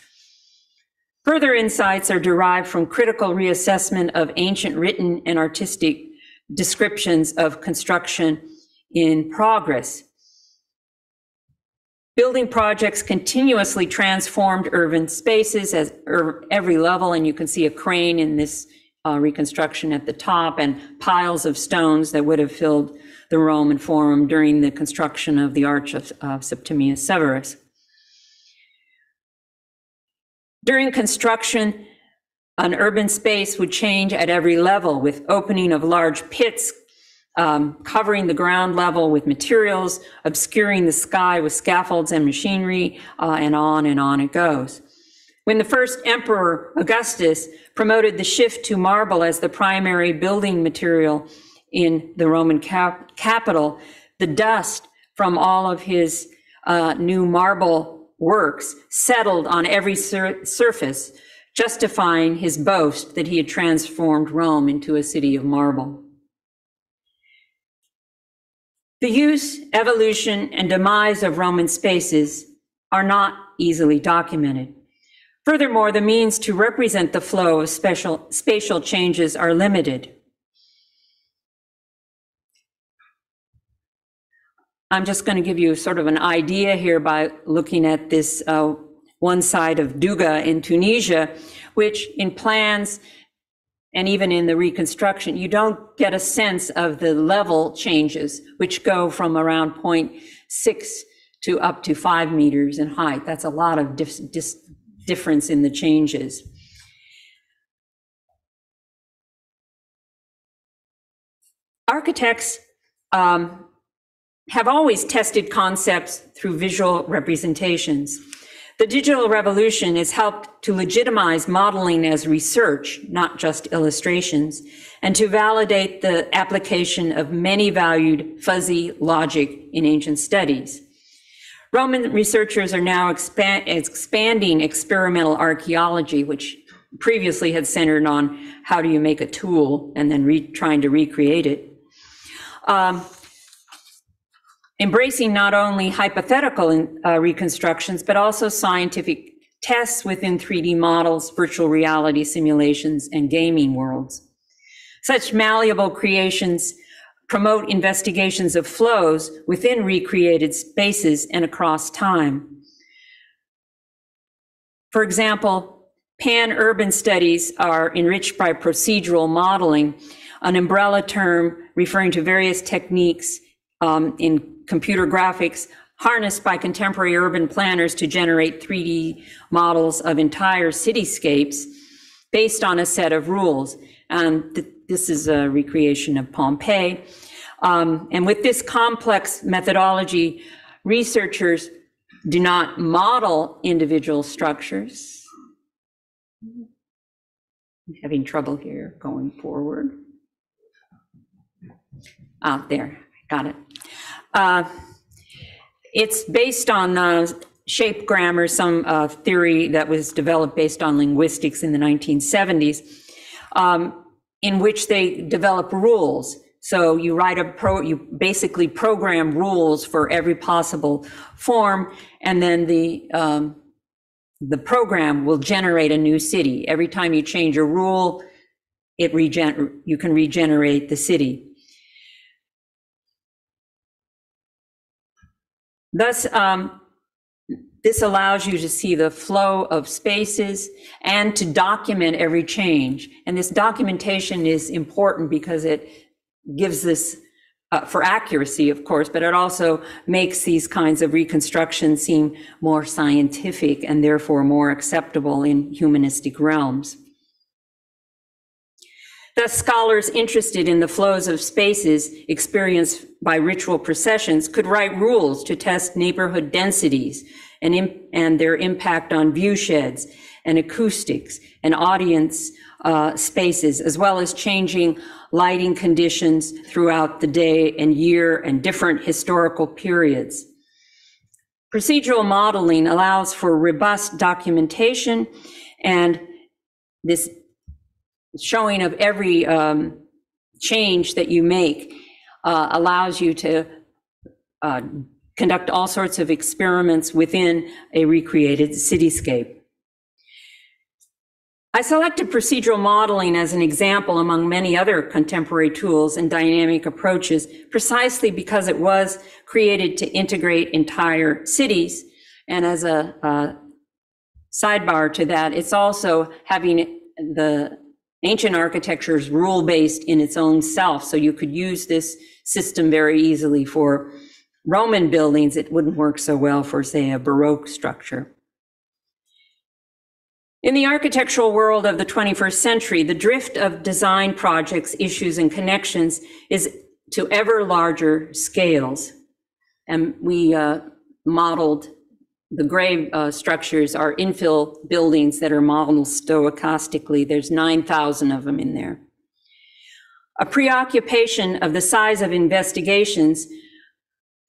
Further insights are derived from critical reassessment of ancient written and artistic descriptions of construction in progress. Building projects continuously transformed urban spaces at every level, and you can see a crane in this uh, reconstruction at the top and piles of stones that would have filled the Roman Forum during the construction of the Arch of, of Septimius Severus. During construction, an urban space would change at every level with opening of large pits um, covering the ground level with materials, obscuring the sky with scaffolds and machinery, uh, and on and on it goes. When the first emperor, Augustus, promoted the shift to marble as the primary building material in the Roman cap- capital, the dust from all of his uh, new marble works settled on every sur- surface, justifying his boast that he had transformed Rome into a city of marble. The use, evolution, and demise of Roman spaces are not easily documented. Furthermore, the means to represent the flow of special, spatial changes are limited. I'm just going to give you sort of an idea here by looking at this uh, one side of Dougga in Tunisia, which in plans and even in the reconstruction, you don't get a sense of the level changes, which go from around 0.6 to up to five meters in height. That's a lot of dif- dis- difference in the changes. Architects um, have always tested concepts through visual representations. The digital revolution has helped to legitimize modeling as research, not just illustrations, and to validate the application of many valued fuzzy logic in ancient studies. Roman researchers are now expand, expanding experimental archaeology, which previously had centered on how do you make a tool and then re, trying to recreate it. Um, embracing not only hypothetical uh, reconstructions, but also scientific tests within 3D models, virtual reality simulations, and gaming worlds. Such malleable creations promote investigations of flows within recreated spaces and across time. For example, pan-urban studies are enriched by procedural modeling, an umbrella term referring to various techniques um, in computer graphics harnessed by contemporary urban planners to generate 3D models of entire cityscapes based on a set of rules. And th this is a recreation of Pompeii. Um, and with this complex methodology, researchers do not model individual structures. I'm having trouble here going forward. Ah, there, got it. Uh, it's based on uh, shape grammar, some uh, theory that was developed based on linguistics in the 1970s, um, in which they develop rules. So you write a pro, you basically program rules for every possible form, and then the um, the program will generate a new city. Every time you change a rule, it regen you can regenerate the city. Thus, um, this allows you to see the flow of spaces and to document every change. And this documentation is important because it gives this uh, for accuracy, of course, but it also makes these kinds of reconstructions seem more scientific and therefore more acceptable in humanistic realms. Thus, scholars interested in the flows of spaces experienced by ritual processions could write rules to test neighborhood densities and, and their impact on viewsheds and acoustics and audience uh, spaces, as well as changing lighting conditions throughout the day and year and different historical periods. Procedural modeling allows for robust documentation and this showing of every um, change that you make uh, allows you to uh, conduct all sorts of experiments within a recreated cityscape. I selected procedural modeling as an example among many other contemporary tools and dynamic approaches precisely because it was created to integrate entire cities. And as a, a sidebar to that, it's also having the ancient architecture is rule-based in its own self. So you could use this system very easily for Roman buildings. It wouldn't work so well for, say, a Baroque structure. In the architectural world of the 21st century, the drift of design projects, issues, and connections is to ever larger scales. And we uh, modeled the gray uh, structures are infill buildings that are modeled stochastically. There's 9,000 of them in there. A preoccupation of the size of investigations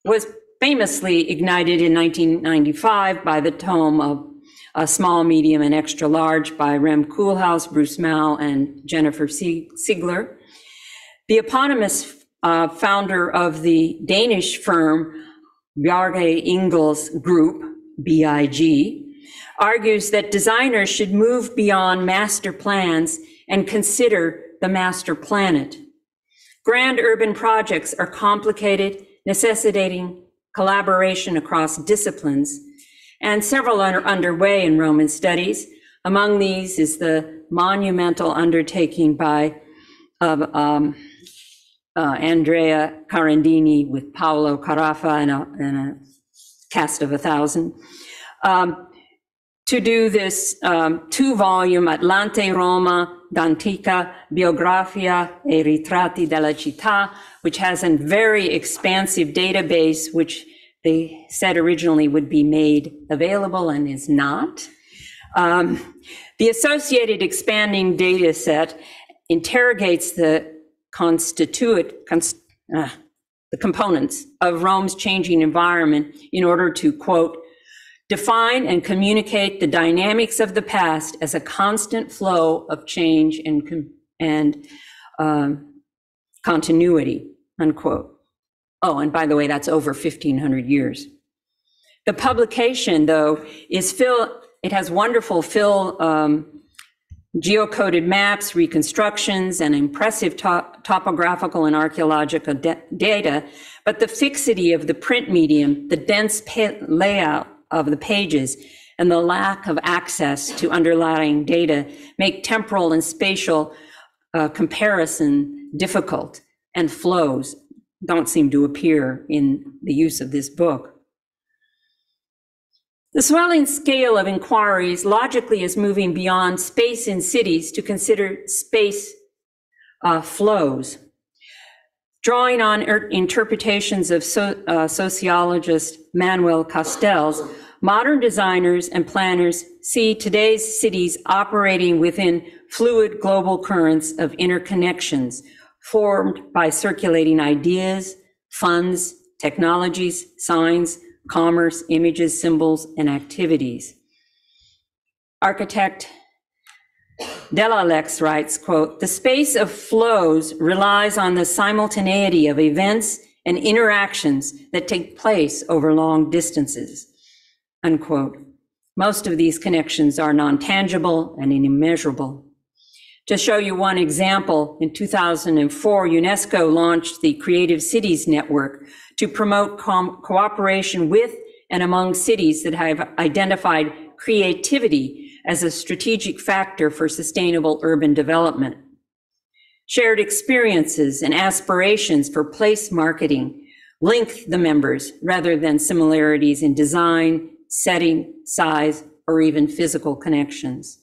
was famously ignited in 1995 by the tome of uh, Small, Medium, and Extra Large by Rem Koolhaas, Bruce Mau, and Jennifer Sigler. The eponymous uh, founder of the Danish firm Bjarke Ingels Group BIG, argues that designers should move beyond master plans and consider the master planet. Grand urban projects are complicated, necessitating collaboration across disciplines, and several are underway in Roman studies. Among these is the monumental undertaking by of um, uh, Andrea Carandini with Paolo Carafa and a, and a cast of a thousand. Um, to do this um, two volume Atlante Roma d'Antica Biografia e Ritratti della Città, which has a very expansive database, which they said originally would be made available and is not. Um, the associated expanding data set interrogates the constituent, const, uh, the components of Rome's changing environment in order to, quote, define and communicate the dynamics of the past as a constant flow of change and, and um, continuity, unquote. Oh, and by the way, that's over 1500 years. The publication, though, is Phil, it has wonderful Phil um, geocoded maps, reconstructions, and impressive top, topographical and archaeological data, but the fixity of the print medium, the dense layout, of the pages and the lack of access to underlying data make temporal and spatial uh, comparison difficult and flows don't seem to appear in the use of this book. The swelling scale of inquiries logically is moving beyond space in cities to consider space uh, flows. Drawing on er interpretations of so, uh, sociologist Manuel Castells, modern designers and planners see today's cities operating within fluid global currents of interconnections formed by circulating ideas, funds, technologies, signs, commerce, images, symbols, and activities. Architect Delalex writes, quote, the space of flows relies on the simultaneity of events and interactions that take place over long distances, unquote. Most of these connections are non-tangible and immeasurable. To show you one example, in 2004, UNESCO launched the Creative Cities Network to promote cooperation with and among cities that have identified creativity as a strategic factor for sustainable urban development. Shared experiences and aspirations for place marketing link the members rather than similarities in design, setting, size, or even physical connections.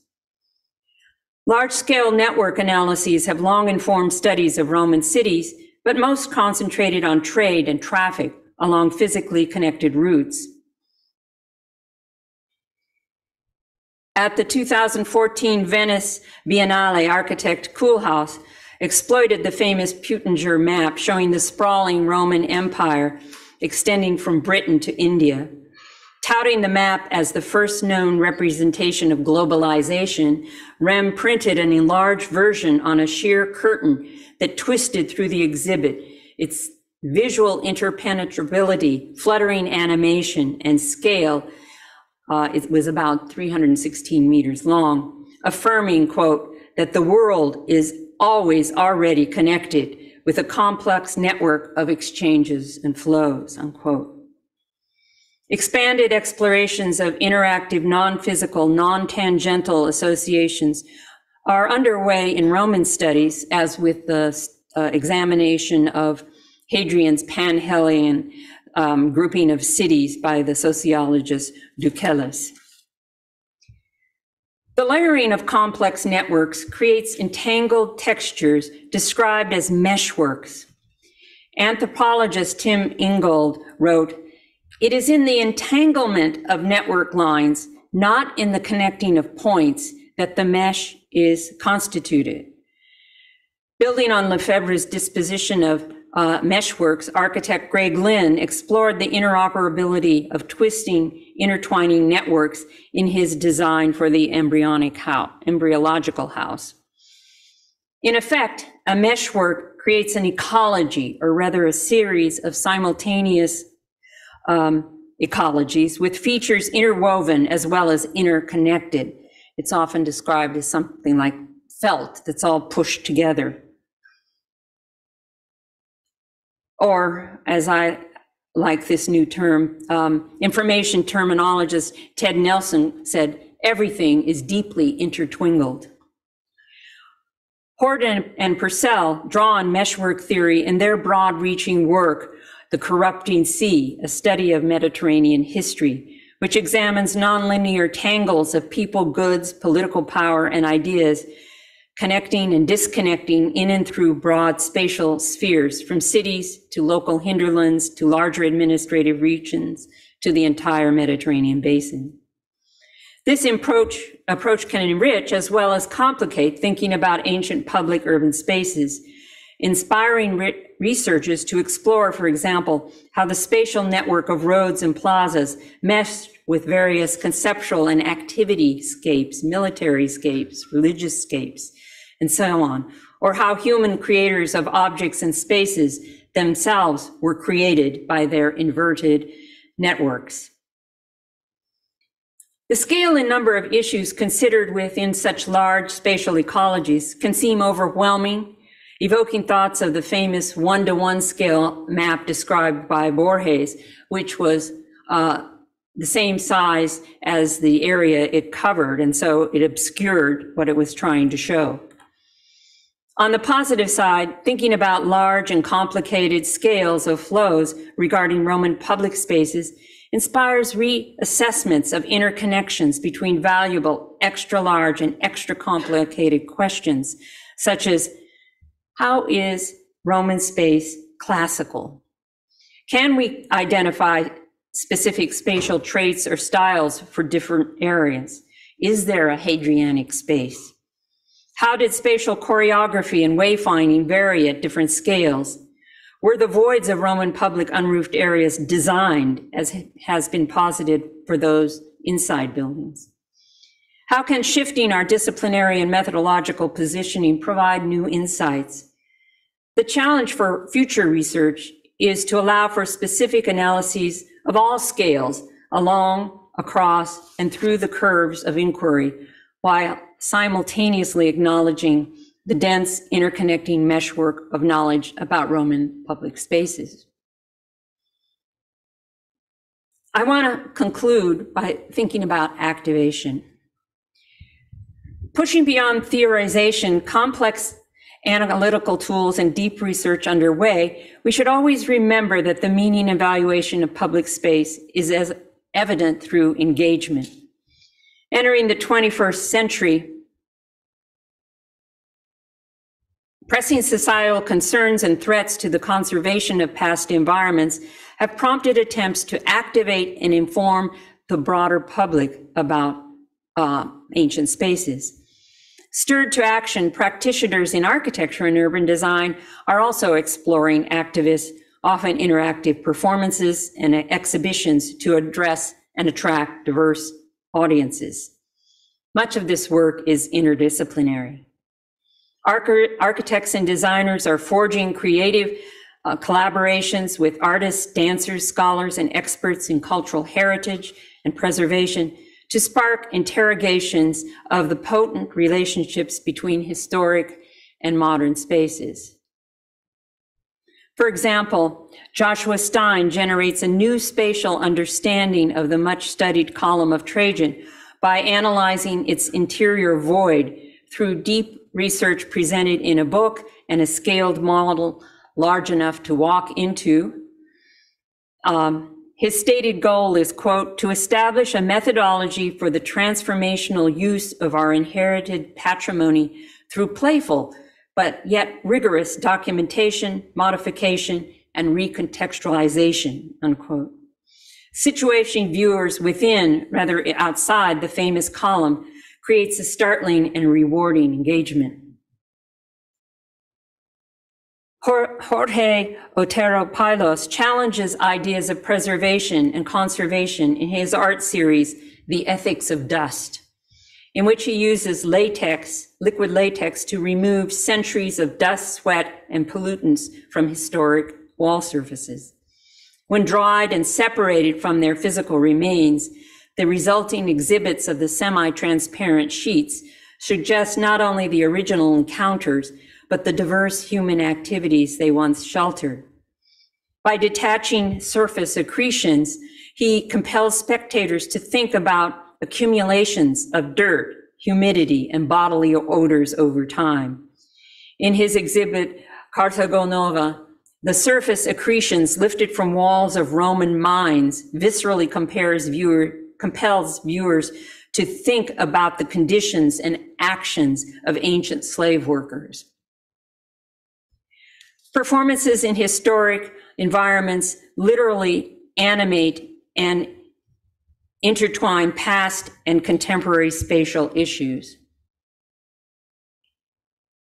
Large-scale network analyses have long informed studies of Roman cities, but most concentrated on trade and traffic along physically connected routes. At the 2014 Venice Biennale, architect Koolhaas exploited the famous Peutinger map showing the sprawling Roman Empire extending from Britain to India. Touting the map as the first known representation of globalization, Rem printed an enlarged version on a sheer curtain that twisted through the exhibit. Its visual interpenetrability, fluttering animation, and scale uh, it was about 316 meters long, affirming, quote, that the world is always already connected with a complex network of exchanges and flows, unquote. Expanded explorations of interactive, non-physical, non-tangential associations are underway in Roman studies, as with the uh, examination of Hadrian's Pan-Hellean um, grouping of cities by the sociologist Doukellis. The layering of complex networks creates entangled textures described as meshworks. Anthropologist Tim Ingold wrote, it is in the entanglement of network lines, not in the connecting of points, that the mesh is constituted. Building on Lefebvre's disposition of uh, Meshworks, architect Greg Lynn explored the interoperability of twisting, intertwining networks in his design for the embryonic house, embryological house. In effect, a meshwork creates an ecology, or rather a series of simultaneous um, ecologies with features interwoven as well as interconnected. It's often described as something like felt that's all pushed together. Or, as I like this new term. Um, information terminologist Ted Nelson said, everything is deeply intertwingled. Horden and Purcell draw on meshwork theory in their broad reaching work, The Corrupting Sea, a study of Mediterranean history, which examines nonlinear tangles of people, goods, political power, and ideas connecting and disconnecting in and through broad spatial spheres, from cities to local hinterlands to larger administrative regions to the entire Mediterranean basin. This approach, approach can enrich as well as complicate thinking about ancient public urban spaces, inspiring re- researchers to explore, for example, how the spatial network of roads and plazas meshed with various conceptual and activity scapes, military scapes, religious scapes, and so on, or how human creators of objects and spaces themselves were created by their inverted networks. The scale and number of issues considered within such large spatial ecologies can seem overwhelming, evoking thoughts of the famous one to one scale map described by Borges, which was uh, the same size as the area it covered, and so it obscured what it was trying to show. On the positive side, thinking about large and complicated scales of flows regarding Roman public spaces inspires reassessments of interconnections between valuable, extra large, and extra complicated questions, such as how is Roman space classical? Can we identify specific spatial traits or styles for different areas? Is there a Hadrianic space? How did spatial choreography and wayfinding vary at different scales? Were the voids of Roman public unroofed areas designed as has been posited for those inside buildings? How can shifting our disciplinary and methodological positioning provide new insights? The challenge for future research is to allow for specific analyses of all scales along, across, and through the curves of inquiry, while simultaneously acknowledging the dense interconnecting meshwork of knowledge about Roman public spaces. I want to conclude by thinking about activation. Pushing beyond theorization, complex analytical tools and deep research underway, we should always remember that the meaning evaluation of public space is as evident through engagement. Entering the 21st century, Pressing societal concerns and threats to the conservation of past environments have prompted attempts to activate and inform the broader public about uh, ancient spaces. Stirred to action, practitioners in architecture and urban design are also exploring activist, often interactive performances and exhibitions to address and attract diverse audiences. Much of this work is interdisciplinary. Architects and designers are forging creative uh, collaborations with artists, dancers, scholars, and experts in cultural heritage and preservation to spark interrogations of the potent relationships between historic and modern spaces. For example, Joshua Stein generates a new spatial understanding of the much studied column of Trajan by analyzing its interior void through deep research presented in a book and a scaled model large enough to walk into. Um, his stated goal is, quote, to establish a methodology for the transformational use of our inherited patrimony through playful, but yet rigorous documentation, modification, and recontextualization, unquote. Situation viewers within, rather outside the famous column creates a startling and rewarding engagement. Jorge Otero Pailos challenges ideas of preservation and conservation in his art series, The Ethics of Dust, in which he uses latex, liquid latex, to remove centuries of dust, sweat, and pollutants from historic wall surfaces. When dried and separated from their physical remains, the resulting exhibits of the semi-transparent sheets suggest not only the original encounters, but the diverse human activities they once sheltered. By detaching surface accretions, he compels spectators to think about accumulations of dirt, humidity, and bodily odors over time. In his exhibit, Carthagonova, the surface accretions lifted from walls of Roman mines viscerally compares viewer, compels viewers to think about the conditions and actions of ancient slave workers. Performances in historic environments literally animate and intertwine past and contemporary spatial issues.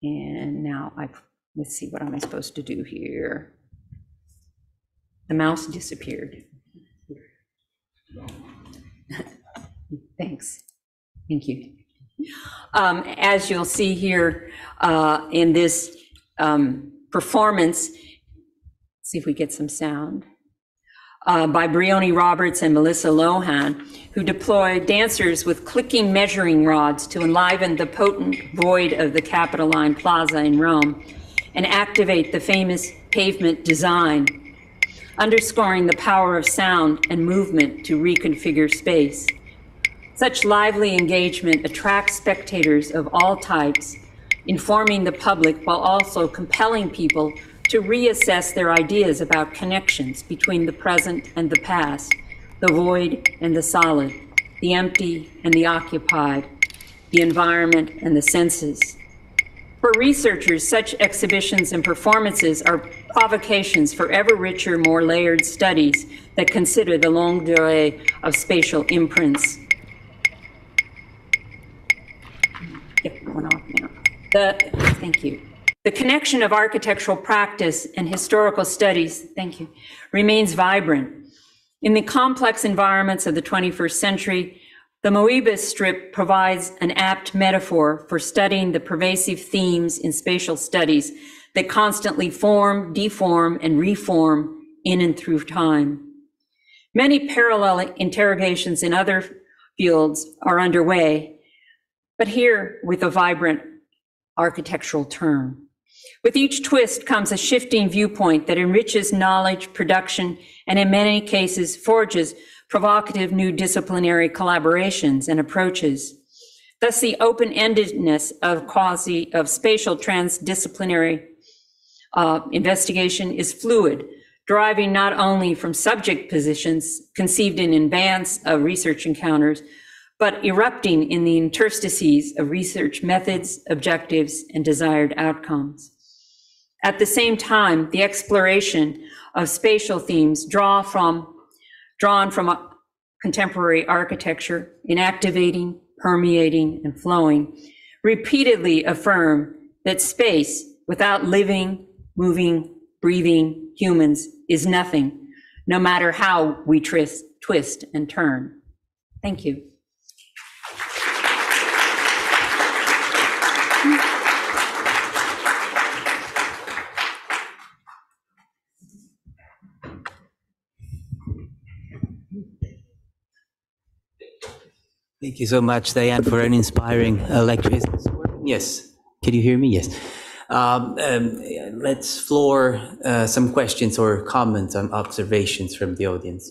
And now I, let's see, what am I supposed to do here? The mouse disappeared. *laughs* Thanks. Thank you. Um, as you'll see here uh, in this um, performance, see if we get some sound, uh, by Bryony Roberts and Melissa Lohan, who deploy dancers with clicking measuring rods to enliven the potent void of the Capitoline Plaza in Rome and activate the famous pavement design, underscoring the power of sound and movement to reconfigure space. Such lively engagement attracts spectators of all types, informing the public while also compelling people to reassess their ideas about connections between the present and the past, the void and the solid, the empty and the occupied, the environment and the senses. For researchers, such exhibitions and performances are provocations for ever richer, more layered studies that consider the longue durée of spatial imprints. The, thank you. The connection of architectural practice and historical studies, thank you, remains vibrant. In the complex environments of the 21st century, the Moebius strip provides an apt metaphor for studying the pervasive themes in spatial studies that constantly form, deform, and reform in and through time. Many parallel interrogations in other fields are underway, but here with a vibrant architectural term. With each twist comes a shifting viewpoint that enriches knowledge, production, and in many cases forges provocative new disciplinary collaborations and approaches. Thus, the open-endedness of quasi of spatial transdisciplinary uh, investigation is fluid, deriving not only from subject positions conceived in advance of research encounters, but erupting in the interstices of research methods, objectives, and desired outcomes. At the same time, the exploration of spatial themes draw from, drawn from contemporary architecture in activating, permeating, and flowing, repeatedly affirm that space without living, moving, breathing humans is nothing, no matter how we twist, twist and turn. Thank you. Thank you so much, Diane, for an inspiring uh, lecture. Yes. Can you hear me? Yes. Um, um, let's floor uh, some questions or comments and observations from the audience.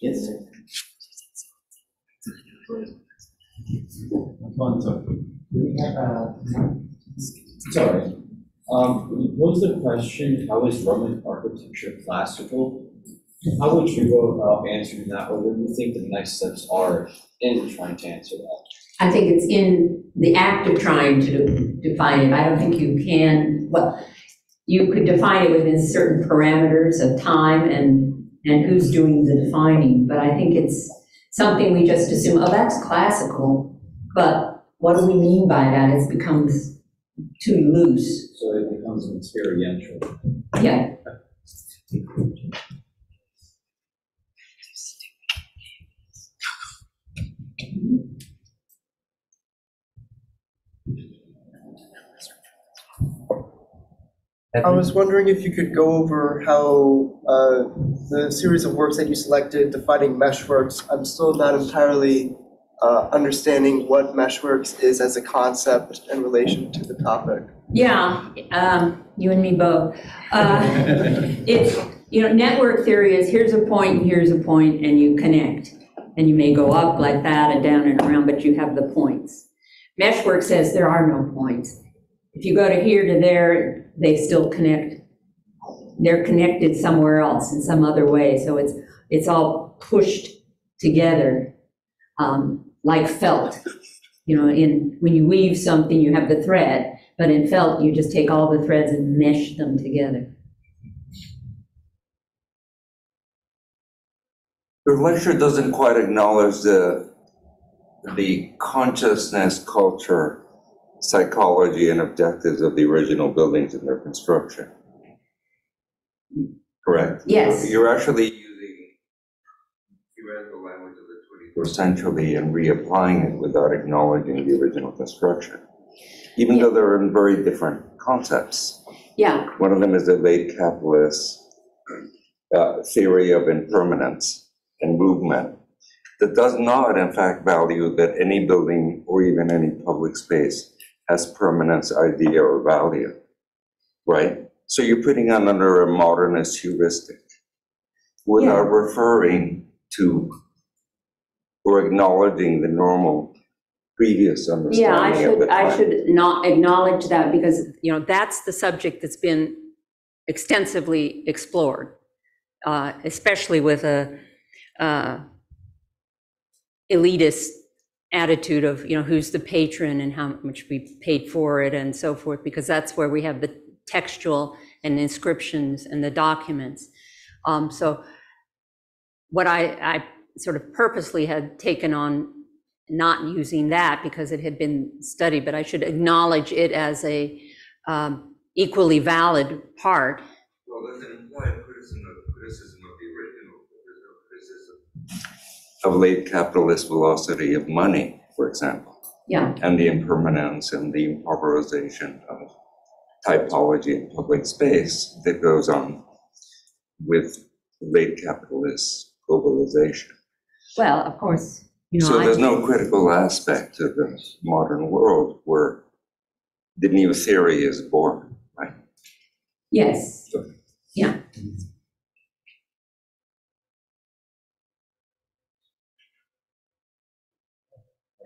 Yes. One second. Do we have a? Sorry. Um, when you pose the question, how is Roman architecture classical? How would you go about answering that, or what do you think the next steps are in trying to answer that? I think it's in the act of trying to define it. I don't think you can, well, you could define it within certain parameters of time and, and who's doing the defining, but I think it's something we just assume, oh, that's classical, but what do we mean by that? It becomes too loose. So it becomes experiential. Yeah, I was wondering if you could go over how uh, the series of works that you selected defining meshworks. I'm still not entirely uh, understanding what meshworks is as a concept in relation to the topic. Yeah, um, you and me both. Uh, *laughs* It's, you know, network theory is here's a point, and here's a point, and you connect. And you may go up like that and down and around, but you have the points. Meshwork says there are no points. If you go to here to there, they still connect. They're connected somewhere else in some other way, so it's, it's all pushed together, um, like felt. You know, in, when you weave something, you have the thread, but in felt, you just take all the threads and mesh them together. Your lecture doesn't quite acknowledge the, the consciousness, culture, psychology, and objectives of the original buildings and their construction. Correct? Yes. You're actually using theoretical language of the 21st century and reapplying it without acknowledging the original construction, even though they're in very different concepts. Yeah, One of them is the late capitalist uh, theory of impermanence and movement that does not, in fact, value that any building or even any public space has permanence, idea, or value, right? So you're putting it under a modernist heuristic. Without referring to or acknowledging the normal previous yeah, I understanding of should, I should not acknowledge that because, you know, that's the subject that's been extensively explored, uh, especially with a uh, elitist attitude of, you know, who's the patron and how much we paid for it and so forth, because that's where we have the textual and inscriptions and the documents. Um, So what I, I sort of purposely had taken on not using that because it had been studied, but I should acknowledge it as a um, equally valid part. Well, an implied criticism of, criticism of the original, criticism of late capitalist velocity of money, for example, yeah, and the impermanence and the improvisation of typology in public space that goes on with late capitalist globalization. well, of course, you know. So I- there's no critical aspect to the modern world where the new theory is born, right? Yes, yeah.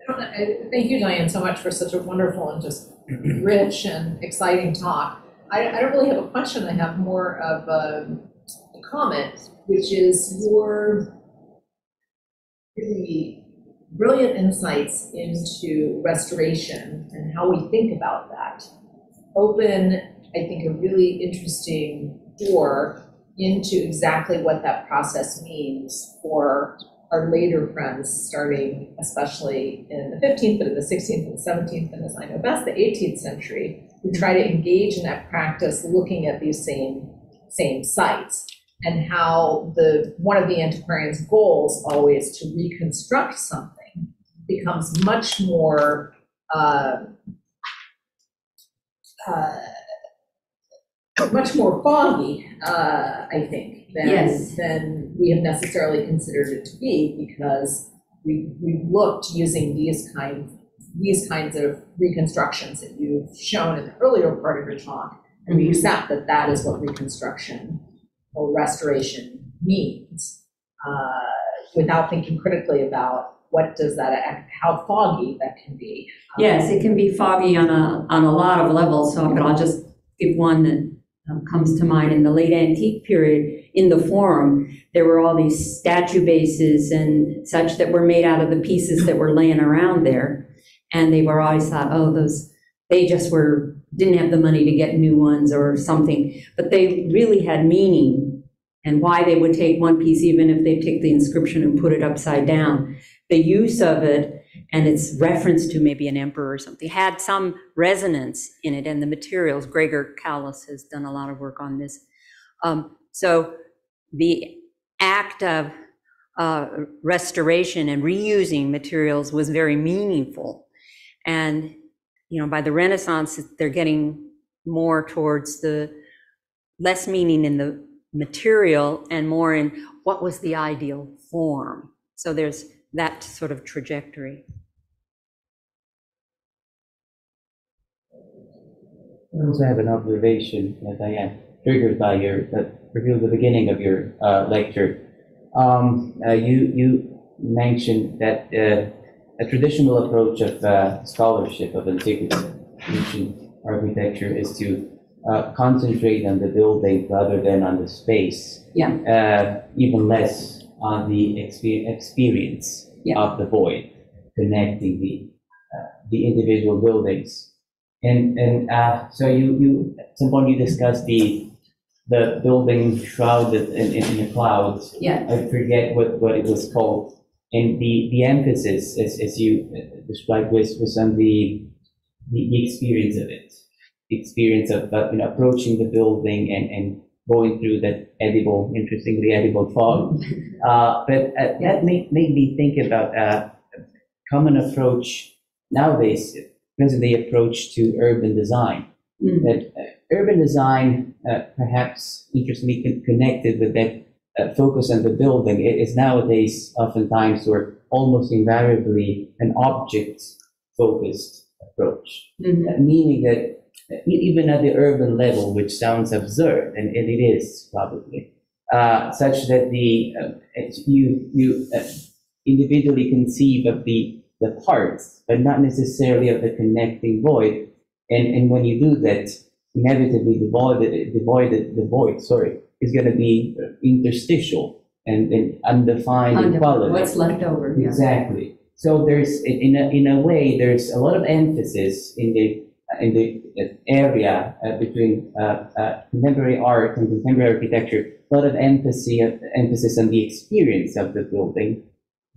I don't know, I- Uh, thank you, Diane, so much for such a wonderful and just *clears throat* rich and exciting talk. I, I don't really have a question, I have more of a a comment, which is your really brilliant insights into restoration and how we think about that. Open, I think, a really interesting door into exactly what that process means for our later friends, starting especially in the 15th, but in the 16th and 17th, and as I know best, the 18th century, who try to engage in that practice, looking at these same, same sites. And how the, one of the antiquarian's goals always to reconstruct something becomes much more, uh, uh, much more foggy, uh, I think, than, Yes. than we have necessarily considered it to be, because we, we've looked using these kind, these kinds of reconstructions that you've shown in the earlier part of your talk, and we accept that that is what reconstruction or restoration means, uh, without thinking critically about what does that, how foggy that can be. Um, Yes, it can be foggy on a, on a lot of levels, so, but I'll just give one that um, comes to mind. In the late antique period, in the Forum, there were all these statue bases and such that were made out of the pieces that were laying around there. And they were always thought, oh, those, they just were, didn't have the money to get new ones or something. But they really had meaning and why they would take one piece, even if they take the inscription and put it upside down. The use of it and its reference to maybe an emperor or something had some resonance in it and the materials. Gregor Kalas has done a lot of work on this. Um, so the act of uh, restoration and reusing materials was very meaningful. And, you know, by the Renaissance, they're getting more towards the less meaning in the material and more in what was the ideal form. So there's that sort of trajectory. I also have an observation, uh, Diane, triggered by your, that revealed the beginning of your uh, lecture. Um, uh, you, you mentioned that uh, a traditional approach of uh, scholarship of antiquity, ancient architecture, is to uh, concentrate on the building rather than on the space. Yeah. Uh, even less on the experience Yeah. of the void, connecting the, uh, the individual buildings. And, and uh, so you, you, at some point you discussed the, the building shrouded in, in the clouds. Yeah, I forget what, what it was called. And the, the emphasis, as, as you uh, described, was, was on the, the, the experience of it. The experience of, uh, you know, approaching the building and, and going through that edible, interestingly edible fog. *laughs* Uh, but uh, that made, made me think about uh, a common approach nowadays, present-day approach to urban design. Mm. That uh, urban design, uh, perhaps interestingly con- connected with that uh, focus on the building, it is nowadays oftentimes or almost invariably an object-focused approach. Mhm. Uh, meaning that even at the urban level, which sounds absurd, and, and it is probably, uh, such that the uh, you you uh, individually conceive of the the parts, but not necessarily of the connecting void. And and when you do that, inevitably the void the void the void sorry is going to be interstitial and, and undefined in Under- quality. what's left over, yeah. Exactly. So there's, in in a, in a way, there's a lot of emphasis in the, in the area uh, between uh, uh, contemporary art and contemporary architecture, a lot of emphasis, emphasis on the experience of the building.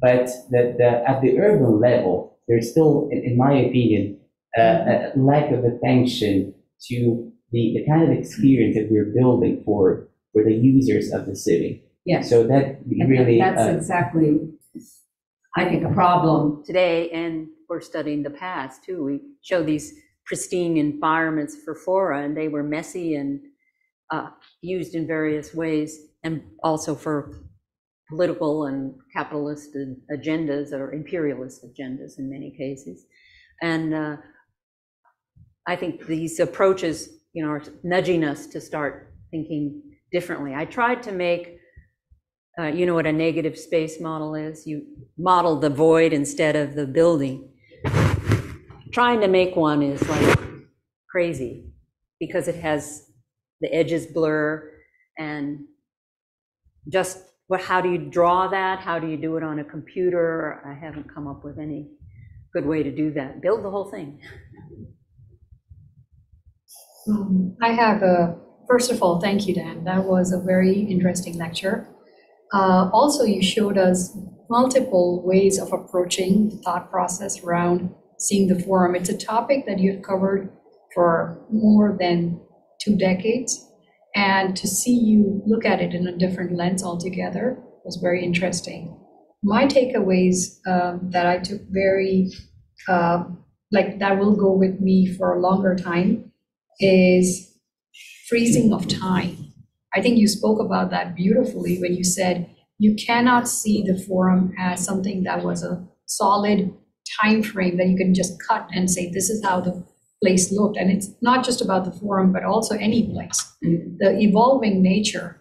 But the, the, at the urban level, there's still, in, in my opinion, uh, a lack of attention to the, the kind of experience that we're building for, for the users of the city. Yeah. So that And really. That's uh, exactly, I think, a problem. Today, and we're studying the past too, we show these pristine environments for fora, and they were messy and uh, used in various ways, and also for political and capitalist agendas or imperialist agendas in many cases. And uh, I think these approaches, you know, are nudging us to start thinking differently. I tried to make, uh, you know what a negative space model is? You model the void instead of the building. Trying to make one is like crazy because it has the edges blur and just what, how do you draw that? How do you do it on a computer? I haven't come up with any good way to do that. Build the whole thing. I have a, first of all, thank you, Dan. That was a very interesting lecture. Uh, Also, you showed us multiple ways of approaching the thought process around seeing the forum. It's a topic that you've covered for more than two decades. And to see you look at it in a different lens altogether was very interesting. My takeaways um, that I took very, uh, like, that will go with me for a longer time is freezing of time. I think you spoke about that beautifully when you said you cannot see the forum as something that was a solid time frame that you can just cut and say this is how the place looked. And it's not just about the forum, but also any place. Mm-hmm. The evolving nature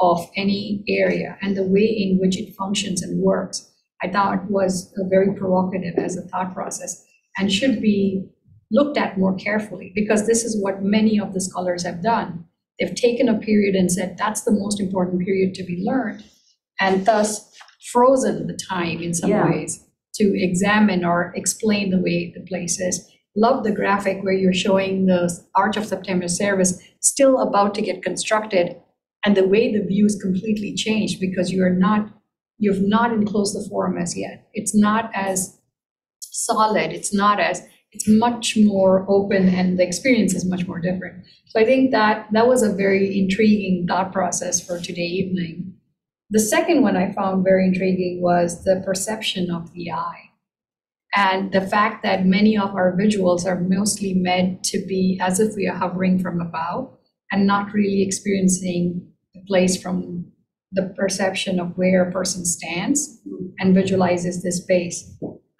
of any area and the way in which it functions and works, I thought was very provocative as a thought process and should be looked at more carefully because this is what many of the scholars have done. They've taken a period and said that's the most important period to be learned, and thus frozen the time in some Yeah. ways to examine or explain the way the place is. Love the graphic where you're showing the Arch of Septimius Severus still about to get constructed, and the way the view is completely changed because you are not, you've not enclosed the forum as yet. It's not as solid, it's not as, it's much more open and the experience is much more different. So I think that that was a very intriguing thought process for today evening. The second one I found very intriguing was the perception of the eye. And the fact that many of our visuals are mostly meant to be as if we are hovering from above, and not really experiencing the place from the perception of where a person stands and visualizes the space.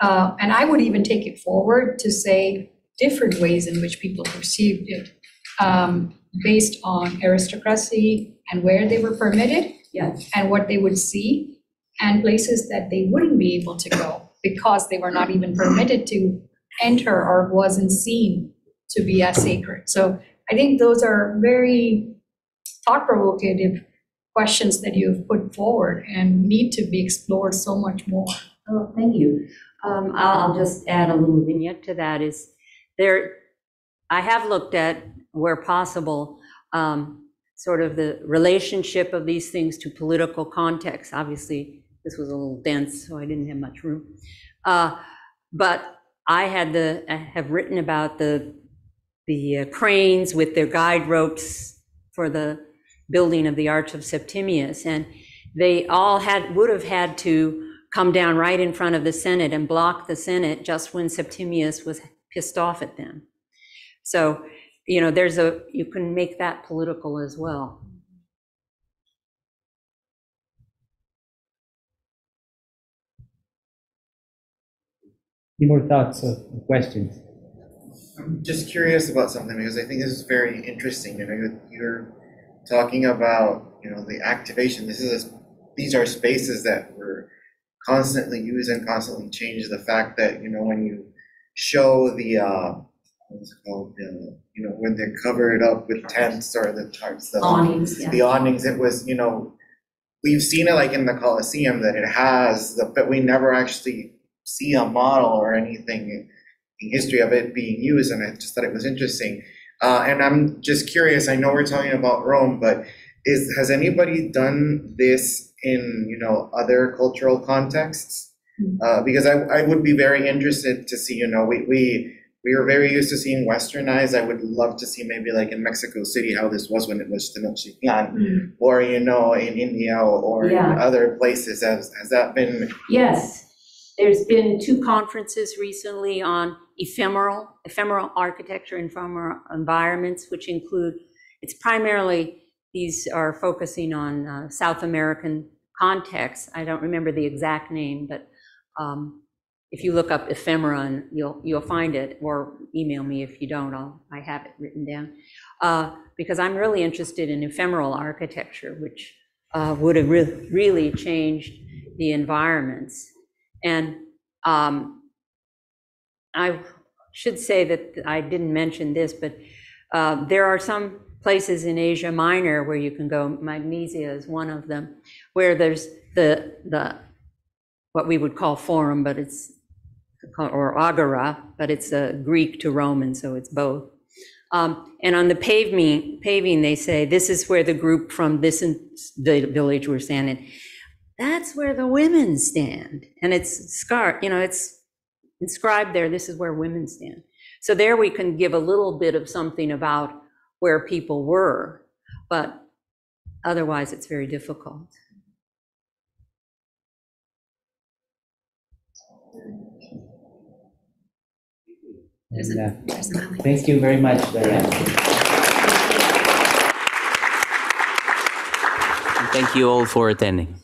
Uh, and I would even take it forward to say different ways in which people perceived it um, based on aristocracy and where they were permitted Yeah. and what they would see, and places that they wouldn't be able to go because they were not even permitted to enter or wasn't seen to be as sacred. So I think those are very thought-provocative questions that you've put forward and need to be explored so much more. Oh, thank you. Um, I'll, I'll just add a little vignette to that is there, I have looked at where possible, um, sort of the relationship of these things to political context. Obviously, this was a little dense, so I didn't have much room. Uh, but I had the, I have written about the, the uh, cranes with their guide ropes for the building of the Arch of Septimius. And they all had, would have had to come down right in front of the Senate and block the Senate just when Septimius was pissed off at them. So, you know, there's a, you can make that political as well. Any more thoughts or questions? I'm just curious about something because I think this is very interesting. You know, you're, you're talking about you know the activation. This is a, these are spaces that were constantly used and constantly changed. The fact that you know when you show the uh, what's it called the you know when they're covered up with tents or the tarps, the Awnings, yeah. the awnings. It was you know we've seen it like in the Colosseum that it has the but we never actually see a model or anything in history of it being used, and I just thought it was interesting. Uh, and I'm just curious. I know we're talking about Rome, but is has anybody done this in you know other cultural contexts? Uh, because I, I would be very interested to see. You know, we we we are very used to seeing westernized. I would love to see maybe like in Mexico City how this was when it was Tenochtitlan, or you know in India or Yeah. in other places. Has has that been? Yes, there's been two conferences recently on ephemeral, ephemeral architecture, ephemeral environments, which include, it's primarily, these are focusing on uh, South American contexts. I don't remember the exact name, but um, if you look up ephemera, and you'll, you'll find it, or email me if you don't, I'll, I have it written down. Uh, Because I'm really interested in ephemeral architecture, which uh, would have re- really changed the environments. And um, I should say that I didn't mention this, but uh, there are some places in Asia Minor where you can go. Magnesia is one of them, where there's the the what we would call forum, but it's or agora, but it's a Greek to Roman, so it's both. Um, and on the paving, paving, they say this is where the group from this in- the village we're standing. That's where the women stand, and it's scar. You know, it's inscribed there. This is where women stand. So there we can give a little bit of something about where people were, but otherwise it's very difficult. And, uh, Thank you very much, Diane. Thank you all for attending.